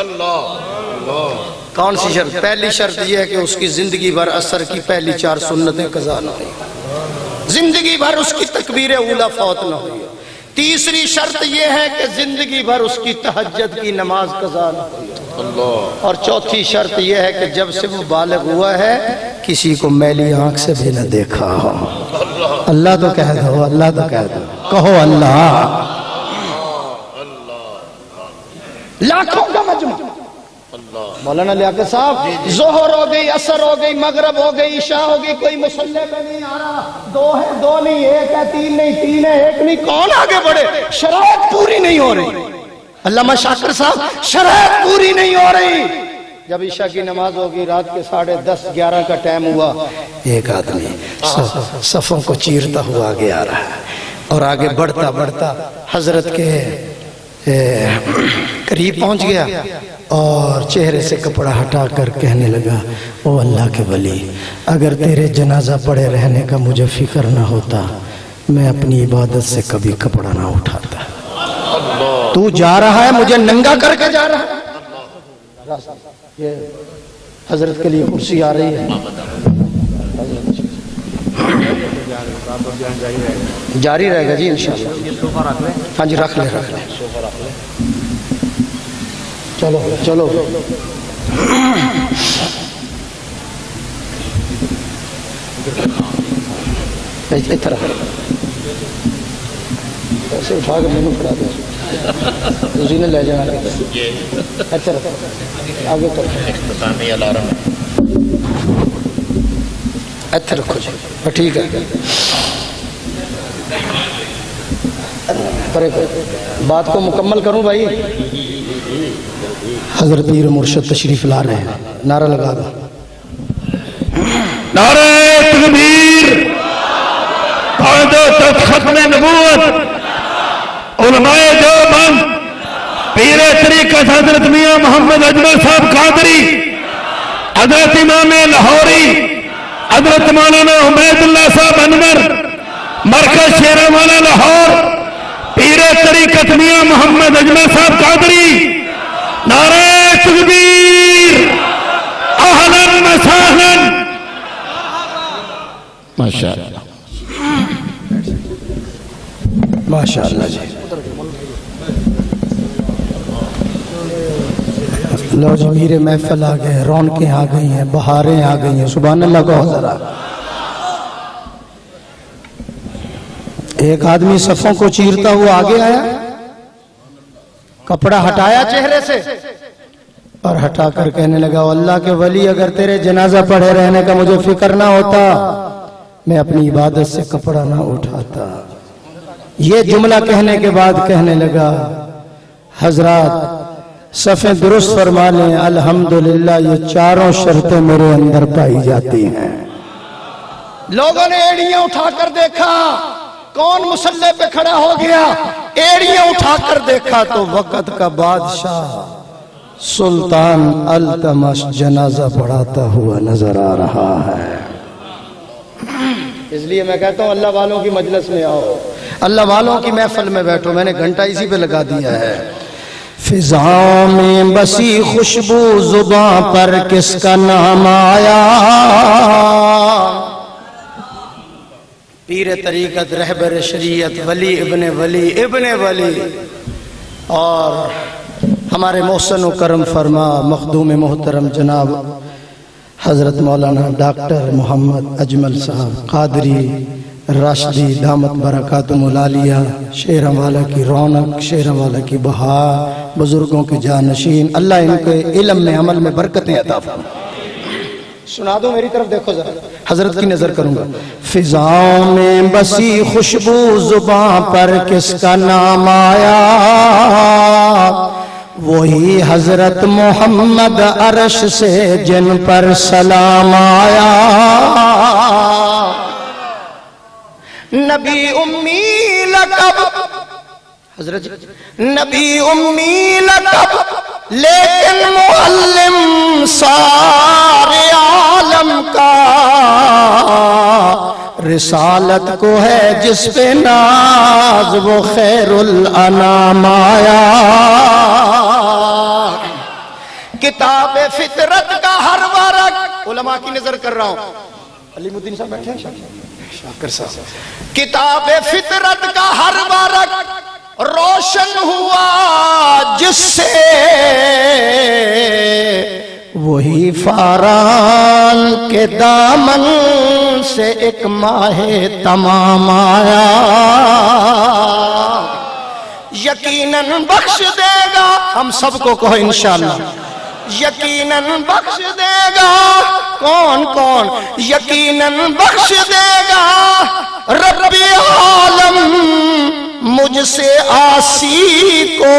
کون سی شرط؟ پہلی شرط یہ ہے کہ اس کی زندگی بھر اثر کی پہلی چار سنتیں قضا نہ ہوئی۔ زندگی بھر اس کی تکبیر اولا فوت نہ ہوئی۔ تیسری شرط یہ ہے کہ زندگی بھر اس کی تہجد کی نماز قضا نہ ہوئی۔ اور چوتھی شرط یہ ہے کہ جب سے وہ بالغ ہوا ہے کسی کو میلی آنکھ سے بھی نہ دیکھا۔ ہو اللہ تو کہہ دو اللہ تو کہہ دو۔ کہو اللہ۔ لاکھوں مولانا لیاقت صاحب ظہر ہو گئی اثر ہو گئی مغرب ہو گئی عشاء ہو گئی کوئی مسلح پہ نہیں آ رہا۔ دو ہے دو نہیں ایک ہے تین نہیں تین ہے ایک نہیں۔ کون آگے بڑھے؟ شرائط پوری نہیں ہو رہی۔ علامہ شاکر صاحب شرائط پوری نہیں ہو رہی۔ جب عشاء کی نماز ہوگی رات کے ساڑھے دس گیارہ کا ٹائم ہوا۔ ایک آدمی صف- صفوں کو چیرتا ہوا آگے آ رہا ہے۔ اور آگے بڑھتا بڑھتا حضرت کے قریب پہنچ گیا۔ اور چہرے سے کپڑا ہٹا کر کہنے لگا، او اللہ کے ولی، اگر تیرے جنازہ پڑے رہنے کا مجھے فکر نہ ہوتا، میں اپنی عبادت سے کبھی کپڑا نہ اٹھاتا. تو جا رہا ہے، مجھے ننگا کر کے جا رہا ہے۔ یہ حضرت کے لیے کرسی آ رہی ہے۔ جاری رہے گا جی انشاءاللہ۔ ہاں جی رکھ لیں رکھ لیں۔ چلو چلو۔ اتر ایسے اٹھا کے مینو پڑا دیا اسی نے لے جانا۔ اتر آگے کر اتر رکھو جی ٹھیک ہے۔ پرے بات کو مکمل کروں بھائی۔ حضرت پیر مرشد تشریف لا رہے ہیں۔ نعرہ لگا دو۔ نعرہ تکبیر قاعدہ ختم نبوت، علماء دیوبند، پیر طریقت حضرت میاں محمد اجمل صاحب قادری، حضرت امام لاہوری، حضرت مولانا عبید اللہ صاحب انور، مرکز شیر والا لاہور، پیر طریقت میاں محمد اجمل صاحب قادری۔ نعرہ ماشاءاللہ ماشاء اللہ جی۔ لو جی میرے محفل آ گئے، رونقیں آ گئی ہیں، بہاریں آ گئی ہیں۔ سبحان اللہ کو ذرا۔ ایک آدمی صفوں کو چیرتا ہوا آگے آیا۔ کپڑا ہٹایا چہرے سے اور ہٹا کر کہنے لگا اللہ کے ولی، اگر تیرے جنازہ پڑھے رہنے کا مجھے فکر نہ ہوتا۔ میں اپنی عبادت سے کپڑا نہ اٹھاتا۔ یہ جملہ کہنے کے بعد کہنے لگا، حضرات، صفیں درست فرما لیں، الحمدللہ، یہ چاروں شرطیں میرے اندر پائی جاتی ہیں۔ لوگوں نے ایڑیاں اٹھا کر دیکھا، کون مسلح پہ کھڑا ہو گیا؟ ایڑیاں اٹھا کر دیکھا تو وقت کا بادشاہ سلطان التمش جنازہ پڑھاتا ہوا نظر آ رہا ہے۔ اس لیے میں کہتا ہوں اللہ والوں کی مجلس میں آؤ۔ اللہ والوں کی محفل میں بیٹھو، میں نے گھنٹہ اسی پہ لگا دیا ہے۔ فضاؤں میں بسی خوشبو زباں پر کس کا نام آیا؟ پیر طریقت رہبر شریعت ولی ابن ولی ابن ولی۔ اور ہمارے محسن و کرم فرما مخدوم محترم جناب حضرت مولانا ڈاکٹر محمد اجمل صاحب قادری، راشدی دامت برکات ملالیہ شیرم والا کی رونق شیرم والا کی بہار بزرگوں کے جانشین، اللہ ان کے علم میں، عمل میں برکتیں عطا فرما سنا دو میری طرف دیکھو ذرا، حضرت کی نظر کروں گا۔ فضاؤں میں بسی خوشبو زباں پر کس کا نام آیا؟ وہی حضرت محمد عرش سے جن پر سلام آیا۔ نبی امی لقب حضرت نبی امی لقب لیکن معلم سارے عالم کا رسالت کو ہے جس پہ ناز وہ خیر الانام آیا کتاب فطرت کا ہر ورق علماء کی نظر کر رہا ہوں علی مدین صاحب بیٹھے ہیں شاکر صاحب کتاب فطرت کا ہر ورق روشن ہوا جس سے وہی فاران کے دامن سے ایک ماہ تمام آیا۔ یقیناً بخش دے گا ہم سب کو کہو انشاءاللہ۔ یقیناً بخش دے گا۔ کون کون؟ یقیناً بخش دے گا۔ رب عالم مجھ سے آسی کو۔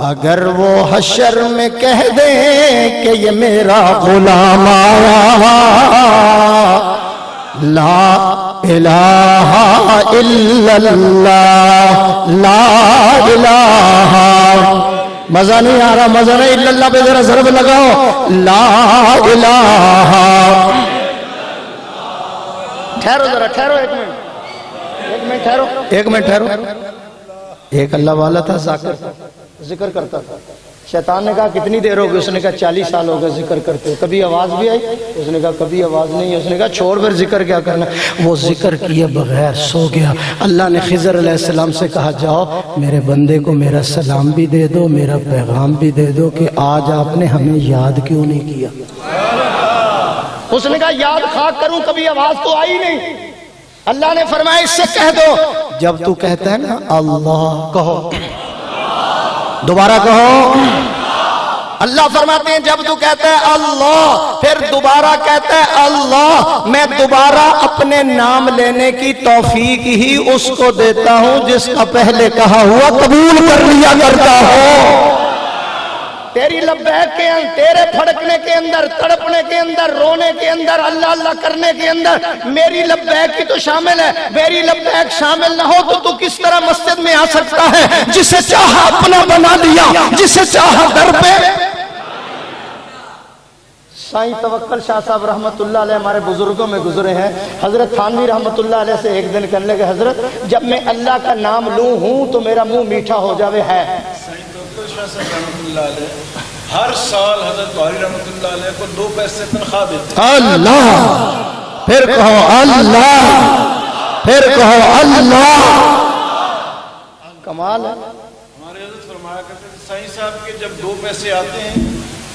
اگر وہ حشر میں کہہ دیں کہ یہ میرا غلام آیا۔ لا الہ الا اللہ۔ لا الہ مزہ نہیں آ رہا مزہ نہیں الا اللہ پہ ذرا ضرب لگاؤ۔ لا الہ۔ ٹھہرو ذرا ٹھہرو ایک منٹ۔ ایک منٹ ٹھہرو۔ ایک منٹ ٹھہرو۔ ایک اللہ والا تھا ذکر کرتا تھا۔ شیطان نے کہا، کتنی دیر ہو گئی اس نے کہا، چالیس سال ہو گئے ذکر کرتے کبھی آواز بھی آئی؟ اس نے کہا، کبھی آواز نہیں اس نے کہا، چھوڑ پھر ذکر کیا کرنا. وہ ذکر کیے بغیر سو گیا۔ اللہ نے خضر علیہ السلام سے کہا، جاؤ، میرے بندے کو میرا سلام بھی دے دو، میرا پیغام بھی دے دو کہ آج آپ نے ہمیں یاد کیوں نہیں کیا۔ اس نے کہا، یاد خاک کروں، کبھی آواز تو آئی نہیں. اللہ نے فرمایا، اس سے کہہ دو. جب تو کہتا ہے نا، اللہ کہو. دوبارہ کہو۔ اللہ فرماتے ہیں، جب تو کہتا ہے اللہ، پھر دوبارہ کہتا ہے اللہ۔ میں دوبارہ اپنے نام لینے کی توفیق ہی اس کو دیتا ہوں جس کا پہلے کہا ہوا قبول کر لیا کرتا ہو تیری لبیک کے اندر، تیرے پھڑکنے کے اندر، تڑپنے کے اندر، رونے کے اندر، اللہ اللہ کرنے کے اندر میری لبیک کی تو شامل ہے۔ میری لبیک شامل نہ ہو تو تو کس طرح مسجد میں آ سکتا ہے؟ جسے چاہا اپنا بنا لیا، جسے چاہا در پہ۔ سائیں توکل شاہ صاحب رحمت اللہ علیہ ہمارے بزرگوں میں گزرے ہیں۔ حضرت تھانوی رحمت اللہ علیہ سے ایک دن کرنے لگے، حضرت، جب میں اللہ کا نام لوں ہوں تو میرا منہ میٹھا ہو جاوے ہے۔ شاہ صاحب رحمت اللہ علیہ ہر سال حضرت بہاری رحمت اللہ علیہ کو دو پیسے تنخواہ دیتے اللہ! پھر کہو اللہ! پھر کہو اللہ! کمال ہے۔ ہمارے حضرت فرمایا کرتے تھے سائیں صاحب کے جب دو پیسے آتے ہیں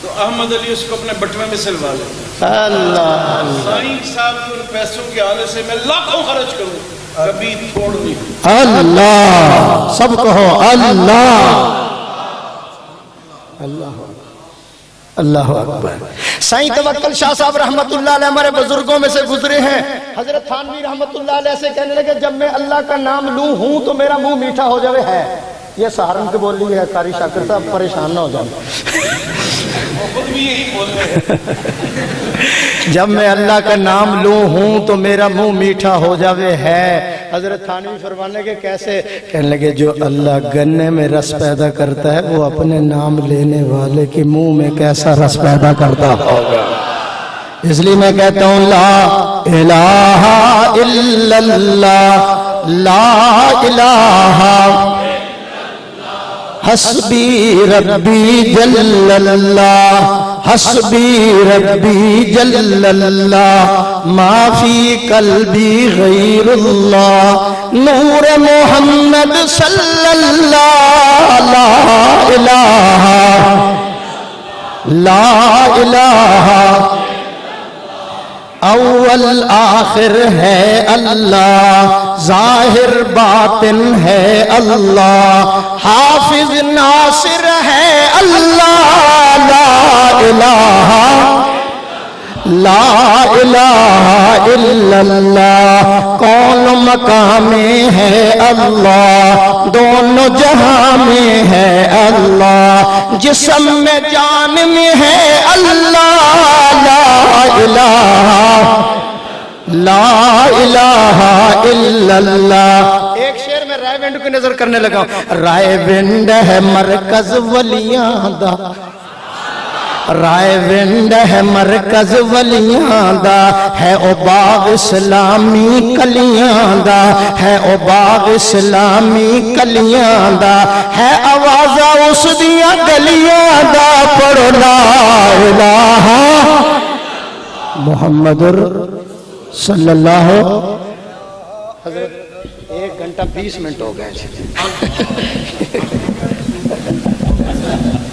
تو احمد علی اس کو اپنے بٹوے میں سلوا لیتے ہیں۔ اللہ! سائیں صاحب کے ان پیسوں کے آنے سے میں لاکھوں خرچ کروں۔ کبھی چھوڑ نہیں۔ اللہ! سب کہو اللہ! اللہ اللہ اکبر۔ سائیں توکل شاہ صاحب رحمت اللہ علیہ ہمارے بزرگوں میں سے گزرے ہیں۔ حضرت تھانوی رحمت اللہ علیہ سے کہنے لگے، جب میں اللہ کا نام لوں ہوں تو میرا منہ میٹھا ہو جاوے۔ ہے۔ یہ سہارن کے بول لی ہے کاری شاکر صاحب پریشان نہ ہو جائے جب میں اللہ کا نام لوں ہوں تو میرا منہ میٹھا ہو جاوے۔ ہے۔ حضرت تھانوی فرمانے کے کیسے؟ کہنے لگے، جو اللہ گنے میں رس پیدا کرتا ہے، وہ اپنے نام لینے والے کے منہ میں کیسا رس پیدا کرتا؟ ہوگا اس لیے میں کہتا ہوں، لا الہ الا اللہ، لا الہ حسبی ربی جل اللہ۔ حسبی ربی جل اللہ ما فی قلبی غیر اللہ، نور محمد صلی اللہ لا الہ لا الہ اول آخر ہے اللہ ظاہر باطن ہے اللہ حافظ ناصر ہے اللہ لا الہ لا الہ الا اللہ۔ کون مقام ہے اللہ؟ دونوں جہاں میں ہے اللہ۔ جسم میں جان میں ہے اللہ۔ لا الہ لا الہ الا اللہ۔ ایک شعر میں رائے ونڈ کی نظر کرنے لگا۔ رائے ونڈ ہے مرکز ولیاں دا۔ رائے ونڈ ہے مرکز ولیاں دا ہے او باغ اسلامی کلیاں دا ہے او باغ اسلامی کلیاں دا ہے آوازہ اس دیا گلیاں دا پڑھو لا الہ محمد صلی اللہ حضرت ایک گھنٹہ بیس منٹ ہو گئے *laughs*